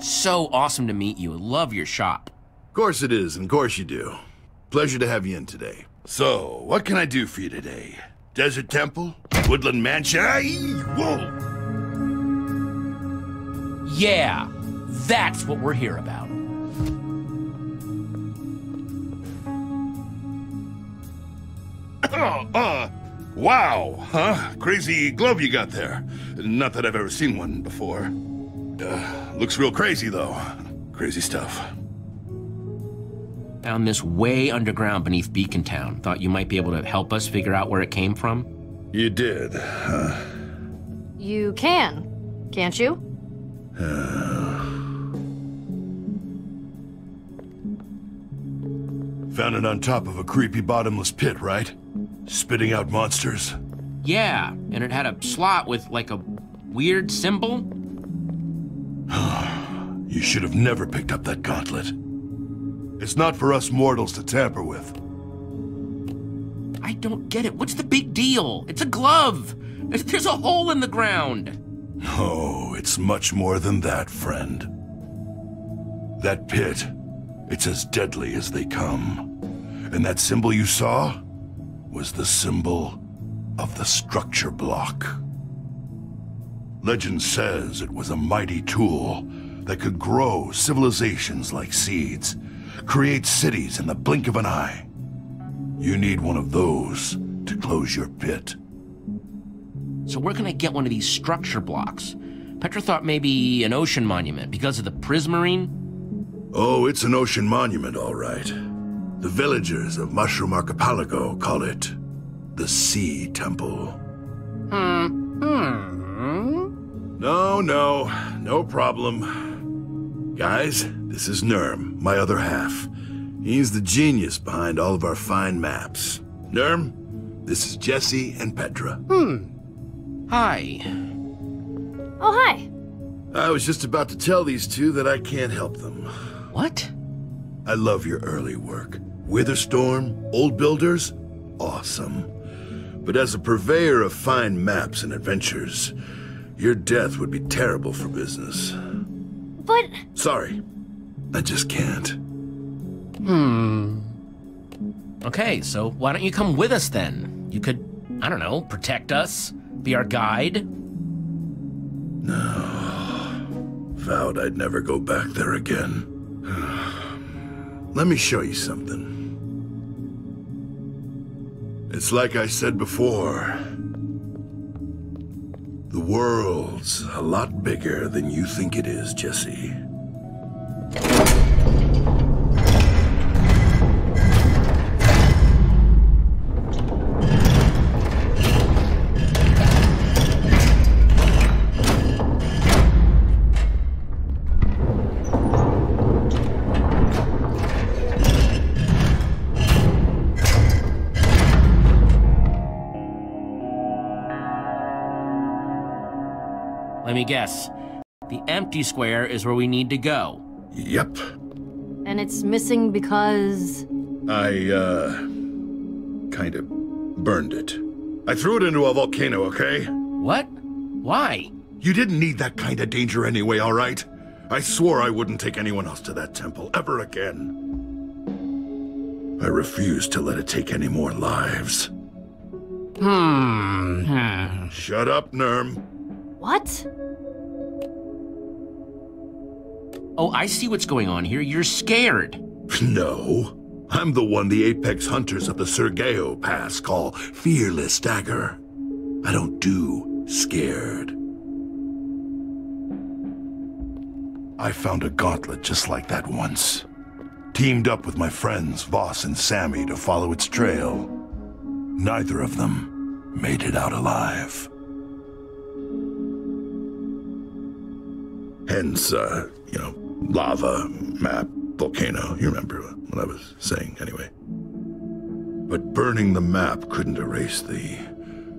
So awesome to meet you. Love your shop. Of course it is, and of course you do. Pleasure to have you in today. So, what can I do for you today? Desert Temple? Woodland Mansion? Aye, whoa! Yeah, that's what we're here about. Oh, uh, wow, huh? Crazy glove you got there. Not that I've ever seen one before. Uh, looks real crazy, though. Crazy stuff. Found this way underground beneath Beacon Town. Thought you might be able to help us figure out where it came from. You did, huh? You can, can't you? (sighs) Found it on top of a creepy bottomless pit, right? Spitting out monsters. Yeah, and it had a slot with like a weird symbol. (sighs) You should have never picked up that gauntlet. It's not for us mortals to tamper with. I don't get it. What's the big deal? It's a glove. There's- a hole in the ground. No, it's much more than that, friend. That pit, it's as deadly as they come. And that symbol you saw was the symbol of the structure block. Legend says it was a mighty tool that could grow civilizations like seeds, create cities in the blink of an eye. You need one of those to close your pit. So where can I get one of these structure blocks? Petra thought maybe an ocean monument because of the prismarine. Oh, it's an ocean monument, all right. The villagers of Mushroom Archipelago call it the Sea Temple. Hmm. Hmm. No, no, no problem. Guys, this is Nurm, my other half. He's the genius behind all of our fine maps. Nurm, this is Jesse and Petra. Hmm. Hi. Oh, hi. I was just about to tell these two that I can't help them. What? I love your early work. Witherstorm, Old Builders, awesome. But as a purveyor of fine maps and adventures, your death would be terrible for business. But Sorry, I just can't. Hmm. Okay, so why don't you come with us then? You could, I don't know, protect us, be our guide. No. Vowed I'd never go back there again. (sighs) Let me show you something. It's like I said before. The world's a lot bigger than you think it is, Jesse. Guess. The empty square is where we need to go. Yep. and it's missing because I, uh, kind of burned it. I threw it into a volcano, okay? What? Why? You didn't need that kind of danger anyway, all right? I swore I wouldn't take anyone else to that temple ever again. I refuse to let it take any more lives. Hmm. Shut up, Nurm. What? Oh, I see what's going on here. You're scared. (laughs) No. I'm the one the apex hunters of the Sergeo Pass call Fearless Dagger. I don't do scared. I found a gauntlet just like that once. Teamed up with my friends Voss and Sammy to follow its trail. Neither of them made it out alive. Hence, uh, you know, lava, map, volcano. You remember what I was saying, anyway. But burning the map couldn't erase the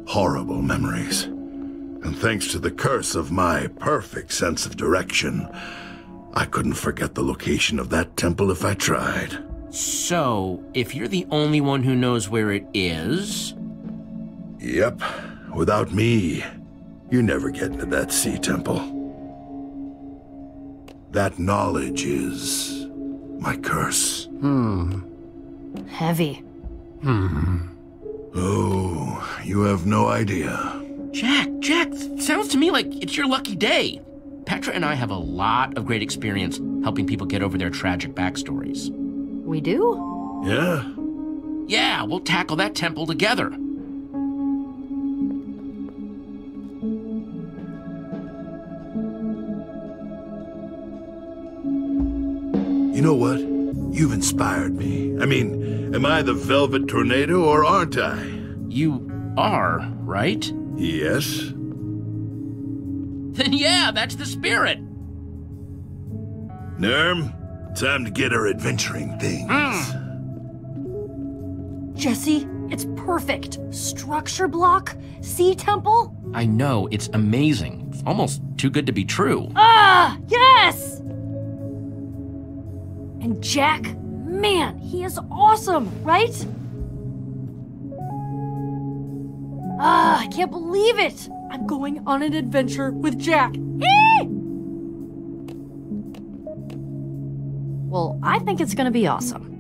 horrible memories. And thanks to the curse of my perfect sense of direction, I couldn't forget the location of that temple if I tried. So, if you're the only one who knows where it is. Yep. Without me, you never get into that sea temple. That knowledge is my curse. Hmm. Heavy. Hmm. Oh, you have no idea. Jack, Jack, sounds to me like it's your lucky day. Petra and I have a lot of great experience helping people get over their tragic backstories. We do? Yeah? Yeah, we'll tackle that temple together. You know what? You've inspired me. I mean, am I the Velvet Tornado or aren't I? You are, right? Yes. Then (laughs) yeah, that's the spirit. Nurm, time to get our adventuring things. Jesse, it's perfect. Structure block, sea temple. I know, it's amazing. It's almost too good to be true. Ah, yes! And Jack, man, he is awesome, right? Ah, I can't believe it! I'm going on an adventure with Jack. Eee! Well, I think it's gonna be awesome.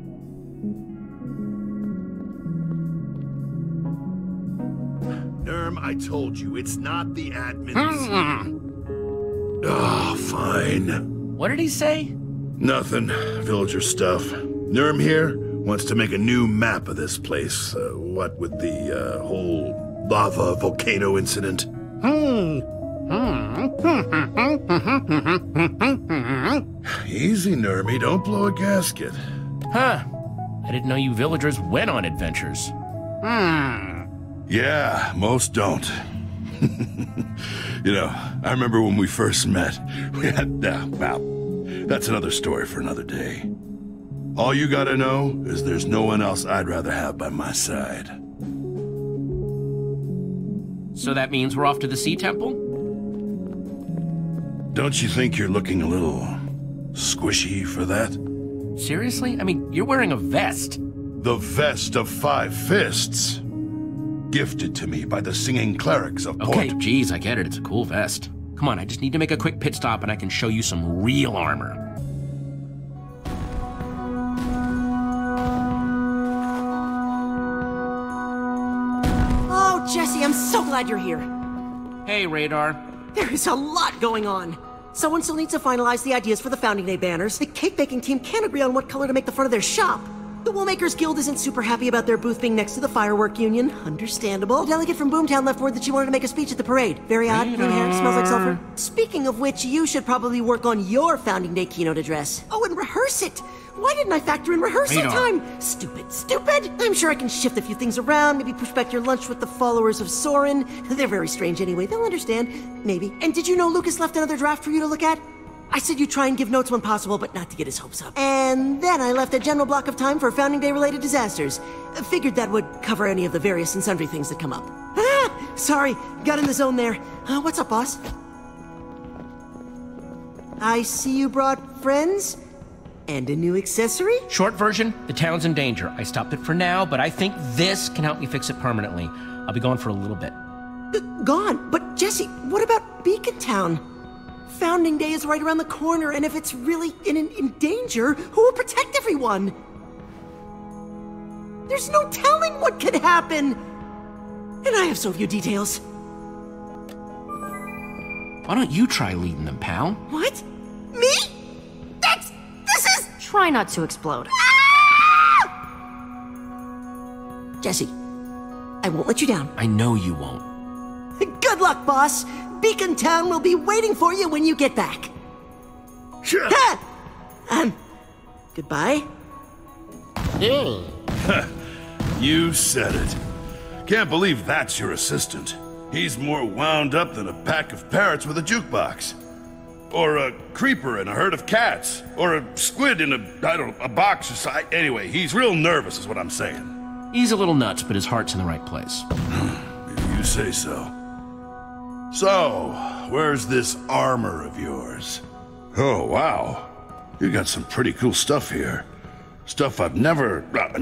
Nurm, I told you, it's not the admins. Ah, fine. What did he say? Nothing. Villager stuff. Nurm here wants to make a new map of this place. Uh, what with the uh, whole lava volcano incident. (laughs) Easy, Nurmy. Don't blow a gasket. Huh. I didn't know you villagers went on adventures. Hmm. Yeah, most don't. (laughs) you know, I remember when we first met. (laughs) We had, uh, well, that's another story for another day. All you gotta know is there's no one else I'd rather have by my side. So that means we're off to the Sea Temple? Don't you think you're looking a little squishy for that? Seriously? I mean, you're wearing a vest. The vest of five fists. Gifted to me by the singing clerics of Port. Okay, geez, I get it. It's a cool vest. Come on, I just need to make a quick pit stop and I can show you some real armor. I'm so glad you're here. Hey, Radar. There is a lot going on. Someone still needs to finalize the ideas for the Founding Day banners. The cake baking team can't agree on what color to make the front of their shop. The Woolmakers Guild isn't super happy about their booth being next to the Firework Union. Understandable. The delegate from Boomtown left word that she wanted to make a speech at the parade. Very odd. Blue hair, smells like sulfur. Speaking of which, you should probably work on your Founding Day keynote address. Oh, and rehearse it. Why didn't I factor in rehearsal time? Stupid, stupid. I'm sure I can shift a few things around, maybe push back your lunch with the followers of Soren. They're very strange anyway. They'll understand. Maybe. And did you know Lucas left another draft for you to look at? I said you try and give notes when possible, but not to get his hopes up. And then I left a general block of time for Founding Day related disasters. Figured that would cover any of the various and sundry things that come up. Ah! Sorry, got in the zone there. Uh, what's up, boss? I see you brought friends? And a new accessory? Short version, the town's in danger. I stopped it for now, but I think this can help me fix it permanently. I'll be gone for a little bit. Uh, gone? But Jesse, what about Beacon Town? Founding Day is right around the corner, and if it's really in, in, in danger, who will protect everyone? There's no telling what could happen! And I have so few details. Why don't you try leading them, pal? What? Me? That's. This is. Try not to explode. Jesse, I won't let you down. I know you won't. Good luck, boss. Beacon Town will be waiting for you when you get back. Sure. Um, goodbye. Hey. you said it. Can't believe that's your assistant. He's more wound up than a pack of parrots with a jukebox. Or a creeper in a herd of cats. Or a squid in a, I don't know, a box or so. Anyway, he's real nervous is what I'm saying. He's a little nuts, but his heart's in the right place. if (sighs) you say so. So, where's this armor of yours? Oh, wow. You got some pretty cool stuff here. Stuff I've never, uh,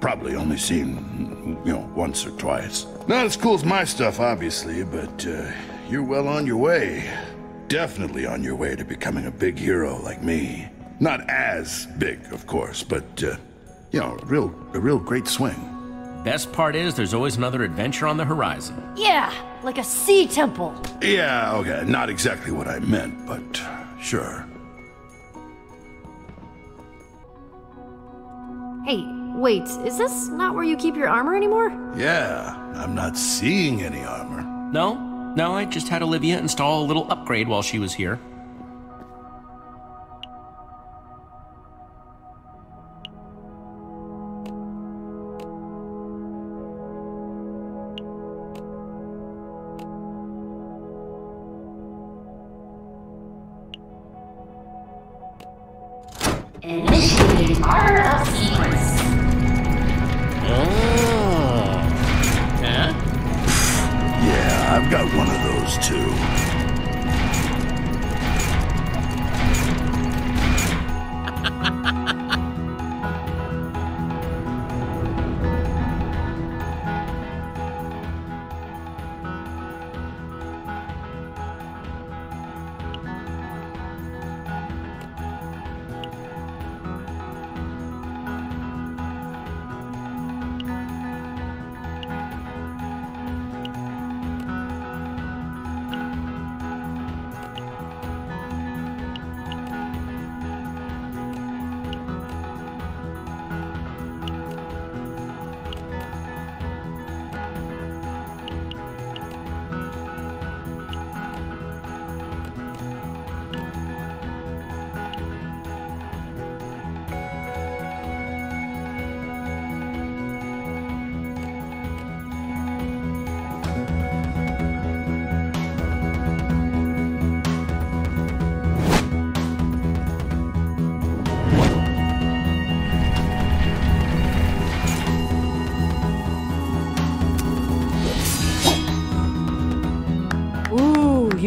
probably only seen, you know, once or twice. Not as cool as my stuff, obviously, but uh, you're well on your way. Definitely on your way to becoming a big hero like me. Not as big, of course, but, uh, you know, real, a real great swing. Best part is there's always another adventure on the horizon. Yeah, like a sea temple. Yeah, okay, not exactly what I meant, but sure. Hey, wait, is this not where you keep your armor anymore? Yeah, I'm not seeing any armor. No, no, I just had Olivia install a little upgrade while she was here.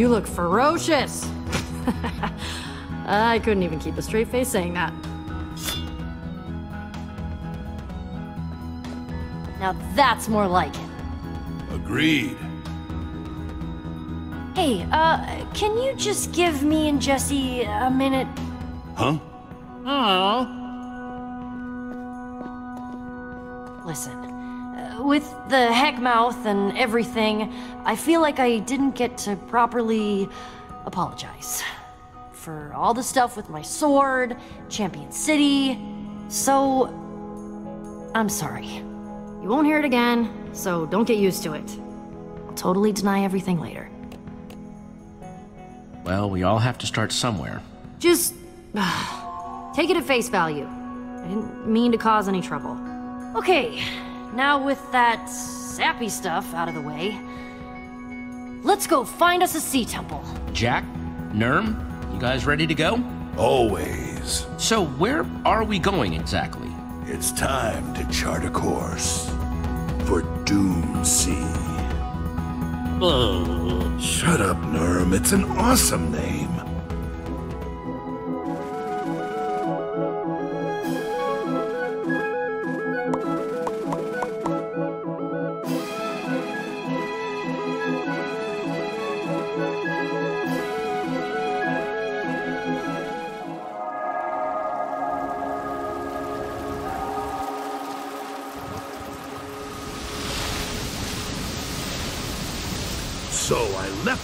You look ferocious. (laughs) I couldn't even keep a straight face saying that. Now that's more like it. Agreed. Hey, uh, can you just give me and Jesse a minute? Huh? Aww. Listen, uh, with the heck mouth and everything, I feel like I didn't get to properly apologize. For all the stuff with my sword, Champion City. So, I'm sorry. You won't hear it again, so don't get used to it. I'll totally deny everything later. Well, we all have to start somewhere. Just (sighs) take it at face value. I didn't mean to cause any trouble. Okay, now with that sappy stuff out of the way, let's go find us a sea temple. Jack, Nurm, you guys ready to go? Always. So, where are we going exactly? It's time to chart a course for Doom Sea. Oh. Shut up, Nurm. It's an awesome name.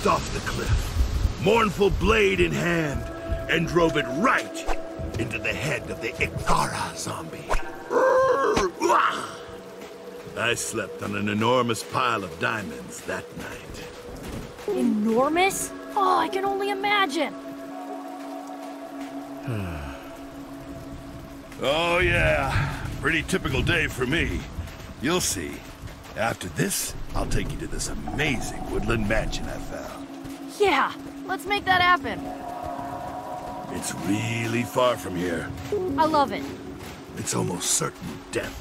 Off the cliff, mournful blade in hand, and drove it right into the head of the Ikthara zombie. I slept on an enormous pile of diamonds that night. Enormous? Oh, I can only imagine. (sighs) oh, yeah. Pretty typical day for me. You'll see. After this, I'll take you to this amazing woodland mansion I found. Yeah, let's make that happen. It's really far from here. I love it. It's almost certain death.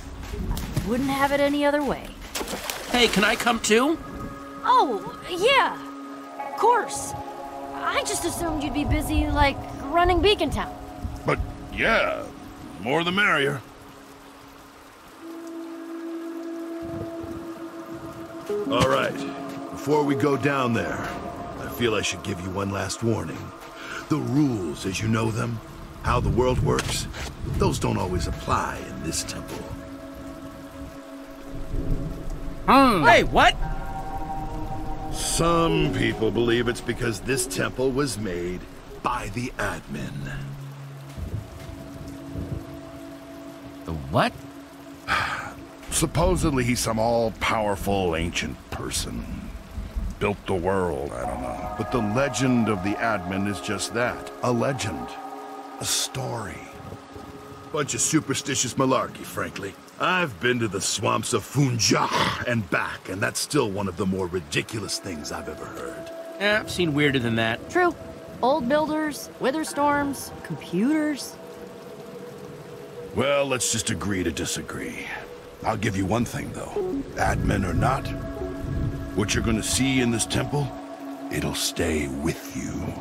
Wouldn't have it any other way. Hey, can I come too? Oh, yeah. Of course. I just assumed you'd be busy, like, running Beacon Town. But, yeah, more the merrier. All right, before we go down there, I feel I should give you one last warning. The rules as you know them, how the world works, those don't always apply in this temple. Hmm. Hey, what? Some people believe it's because this temple was made by the admin. The what? Supposedly he's some all-powerful ancient person. Built the world, I don't know. But the legend of the admin is just that. A legend. A story. Bunch of superstitious malarkey, frankly. I've been to the swamps of Funja and back, and that's still one of the more ridiculous things I've ever heard. Yeah, I've seen weirder than that. True. Old builders, wither storms, computers. Well, let's just agree to disagree. I'll give you one thing, though. Admin or not, what you're gonna see in this temple, it'll stay with you.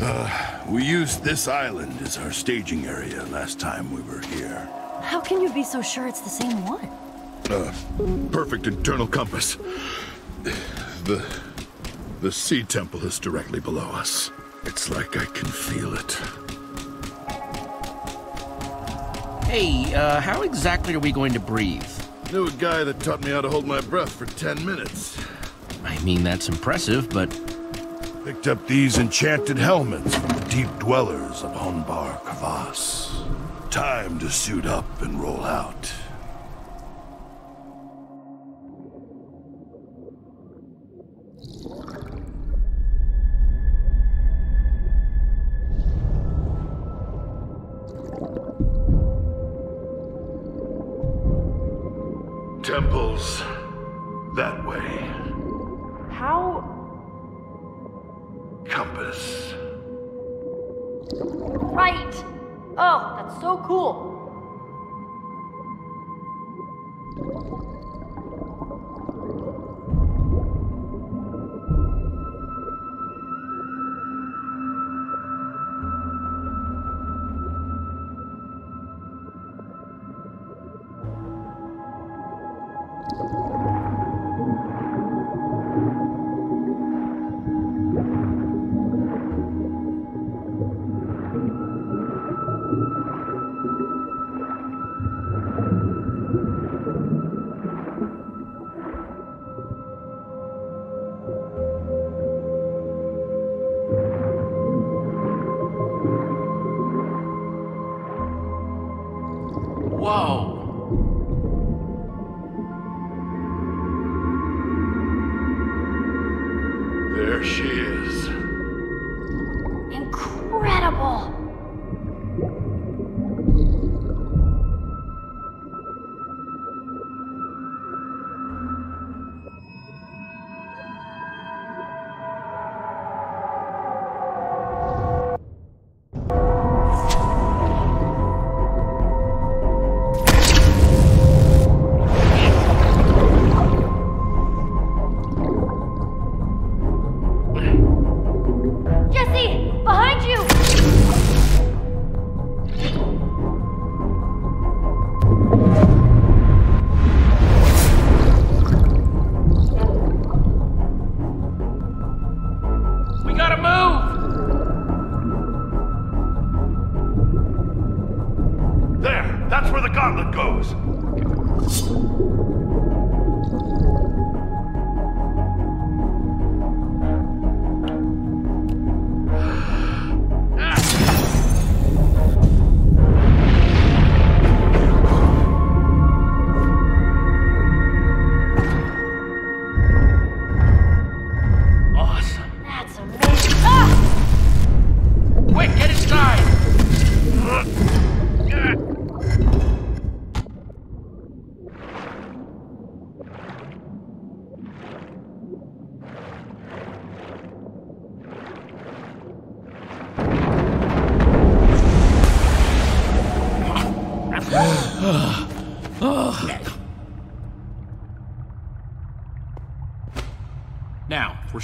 Uh, we used this island as our staging area last time we were here. How can you be so sure it's the same one? Uh, perfect internal compass. The... the sea temple is directly below us. It's like I can feel it. Hey, uh, how exactly are we going to breathe? Knew a guy that taught me how to hold my breath for ten minutes. I mean, that's impressive, but... Picked up these enchanted helmets from the deep dwellers of Honbar Kavas. Time to suit up and roll out.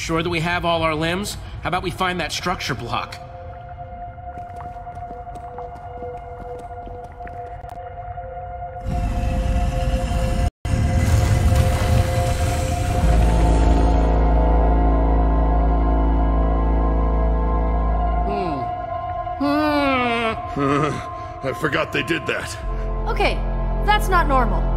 Sure that we have all our limbs, how about we find that structure block? Hmm. (laughs) I forgot they did that. Okay, that's not normal.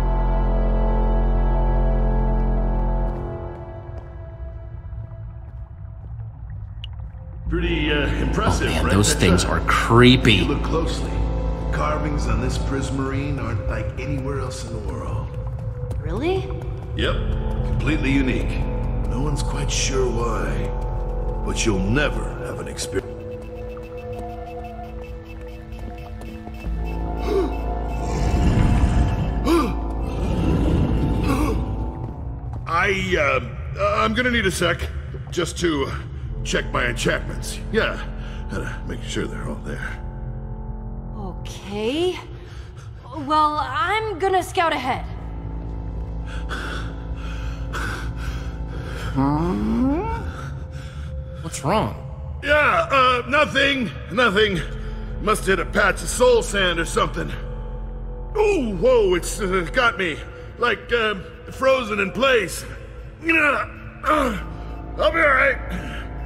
Those things are creepy. You look closely. The carvings on this prismarine aren't like anywhere else in the world. Really? Yep, completely unique. No one's quite sure why, but you'll never have an experience. (gasps) I, uh, uh, I'm gonna need a sec just to check my enchantments. Yeah, gotta make sure they're all there. Okay. Well, I'm gonna scout ahead. What's wrong? Yeah, uh, nothing, nothing. Must hit a patch of soul sand or something. Ooh, whoa, it's uh, got me. Like, uh, frozen in place. Yeah, (clears throat) I'll be alright.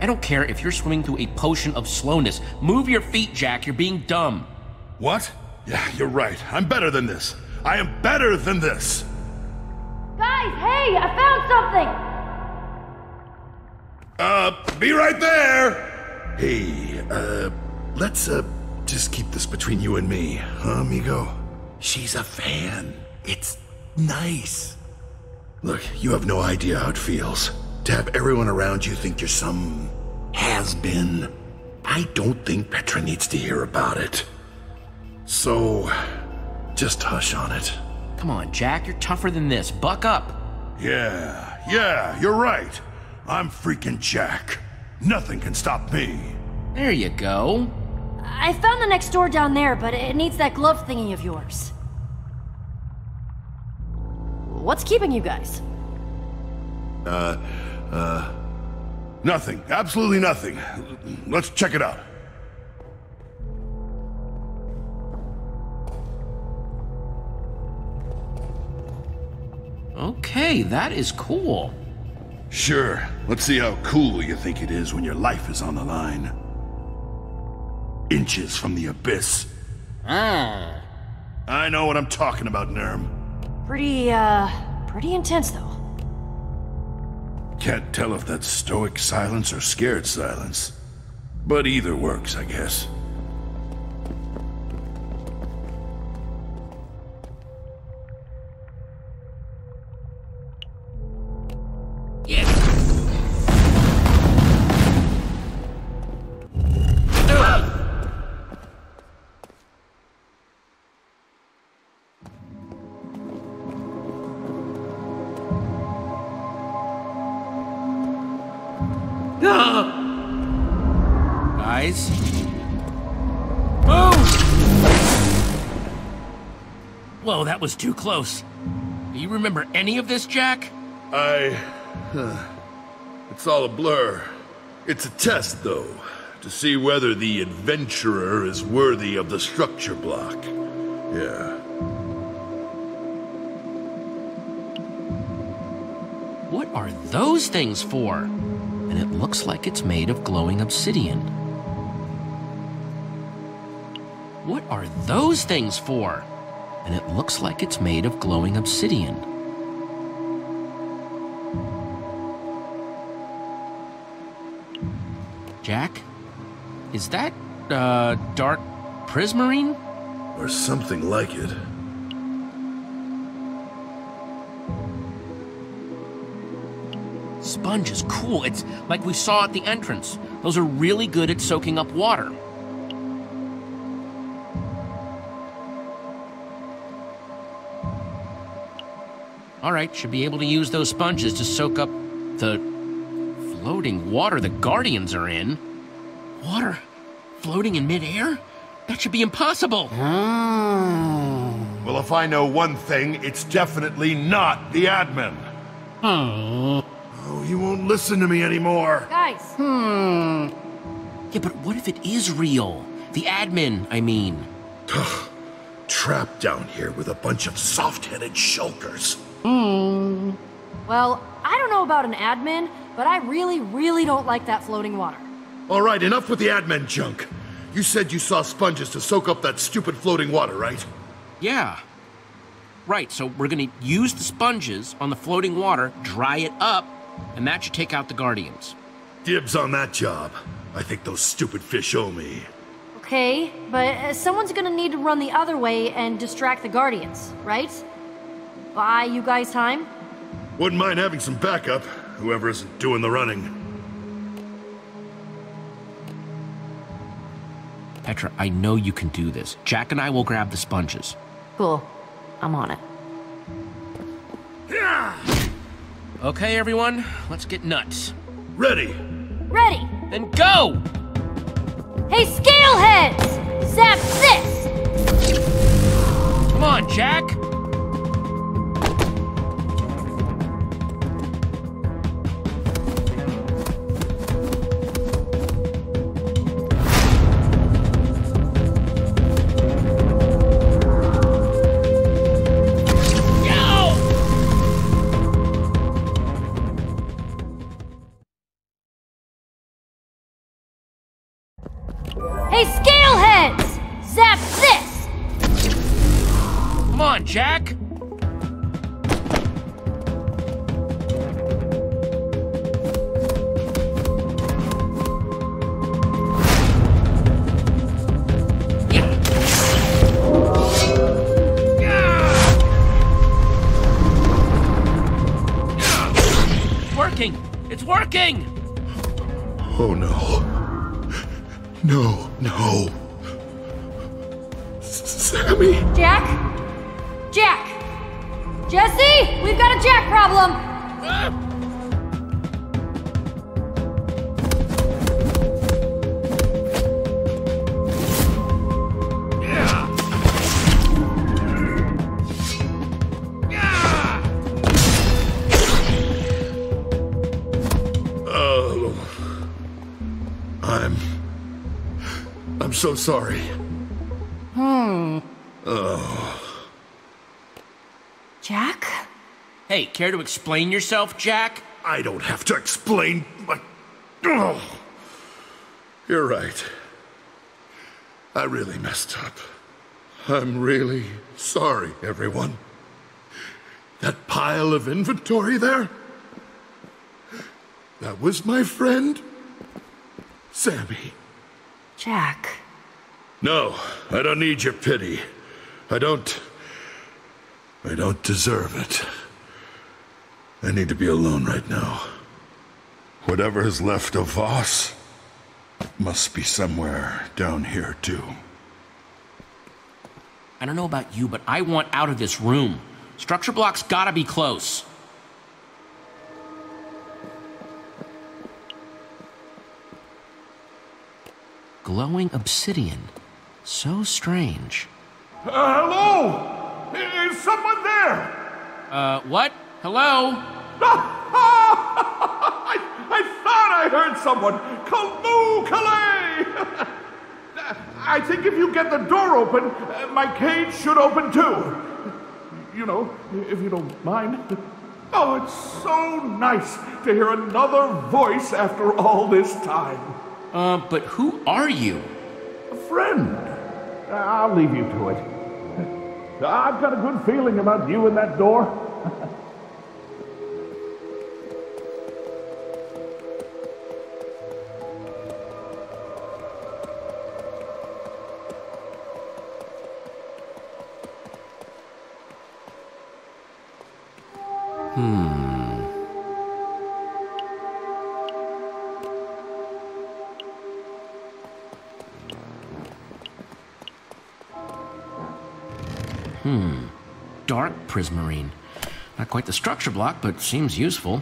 I don't care if you're swimming through a potion of slowness. Move your feet, Jack. You're being dumb. What? Yeah, you're right. I'm better than this. I am better than this. Guys, hey, I found something! Uh, be right there! Hey, uh, let's, uh, just keep this between you and me, huh, amigo? She's a fan. It's nice. Look, you have no idea how it feels to have everyone around you think you're some has been. I don't think Petra needs to hear about it. So, just hush on it. Come on, Jack. You're tougher than this. Buck up. Yeah, yeah, you're right. I'm freaking Jack. Nothing can stop me. There you go. I found the next door down there, but it needs that glove thingy of yours. What's keeping you guys? Uh, uh, nothing. Absolutely nothing. Let's check it out. Okay, that is cool. Sure. Let's see how cool you think it is when your life is on the line. Inches from the abyss. Ah. I know what I'm talking about, Nurm. Pretty, uh, pretty intense though. Can't tell if that's stoic silence or scared silence. But either works, I guess. That was too close. Do you remember any of this, Jack? I. Huh. It's all a blur. It's a test, though, to see whether the adventurer is worthy of the structure block. Yeah. What are those things for? And it looks like it's made of glowing obsidian. What are those things for? And it looks like it's made of glowing obsidian. Jack? Is that, uh, dark prismarine? Or something like it. Sponge is cool. It's like we saw at the entrance. Those are really good at soaking up water. All right, should be able to use those sponges to soak up the floating water the Guardians are in. Water floating in midair? That should be impossible. Well, if I know one thing, it's definitely not the admin. Oh. Oh, you won't listen to me anymore. Guys. Hmm. Yeah, but what if it is real? The admin, I mean. (sighs) Trapped down here with a bunch of soft-headed shulkers. Hmm. Well, I don't know about an admin, but I really, really don't like that floating water. All right, enough with the admin junk. You said you saw sponges to soak up that stupid floating water, right? Yeah. Right, so we're gonna use the sponges on the floating water, dry it up, and that should take out the Guardians. Dibs on that job. I think those stupid fish owe me. Okay, but uh, someone's gonna need to run the other way and distract the Guardians, right? Buy you guys time? Wouldn't mind having some backup, whoever isn't doing the running. Petra, I know you can do this. Jack and I will grab the sponges. Cool. I'm on it. Okay, everyone, let's get nuts. Ready. Ready! Then go! Hey, Scaleheads! Zap this! Come on, Jack! Come on, Jack! It's working! It's working! Oh no. No, no. Sorry. Hmm. Oh. Jack? Hey, care to explain yourself, Jack? I don't have to explain my. Oh. You're right. I really messed up. I'm really sorry, everyone. That pile of inventory there? That was my friend, Sammy. Jack. No, I don't need your pity. I don't. I don't deserve it. I need to be alone right now. Whatever is left of Voss must be somewhere down here, too. I don't know about you, but I want out of this room. Structure block's gotta be close. Glowing obsidian. So strange. Uh, hello? Is someone there? Uh, what? Hello? (laughs) I, I thought I heard someone. Kalu Kalay! (laughs) I think if you get the door open, uh, my cage should open too. You know, if you don't mind. Oh, it's so nice to hear another voice after all this time. Uh, but who are you? A friend. I'll leave you to it. I've got a good feeling about you and that door. Dark prismarine. Not quite the structure block, but seems useful.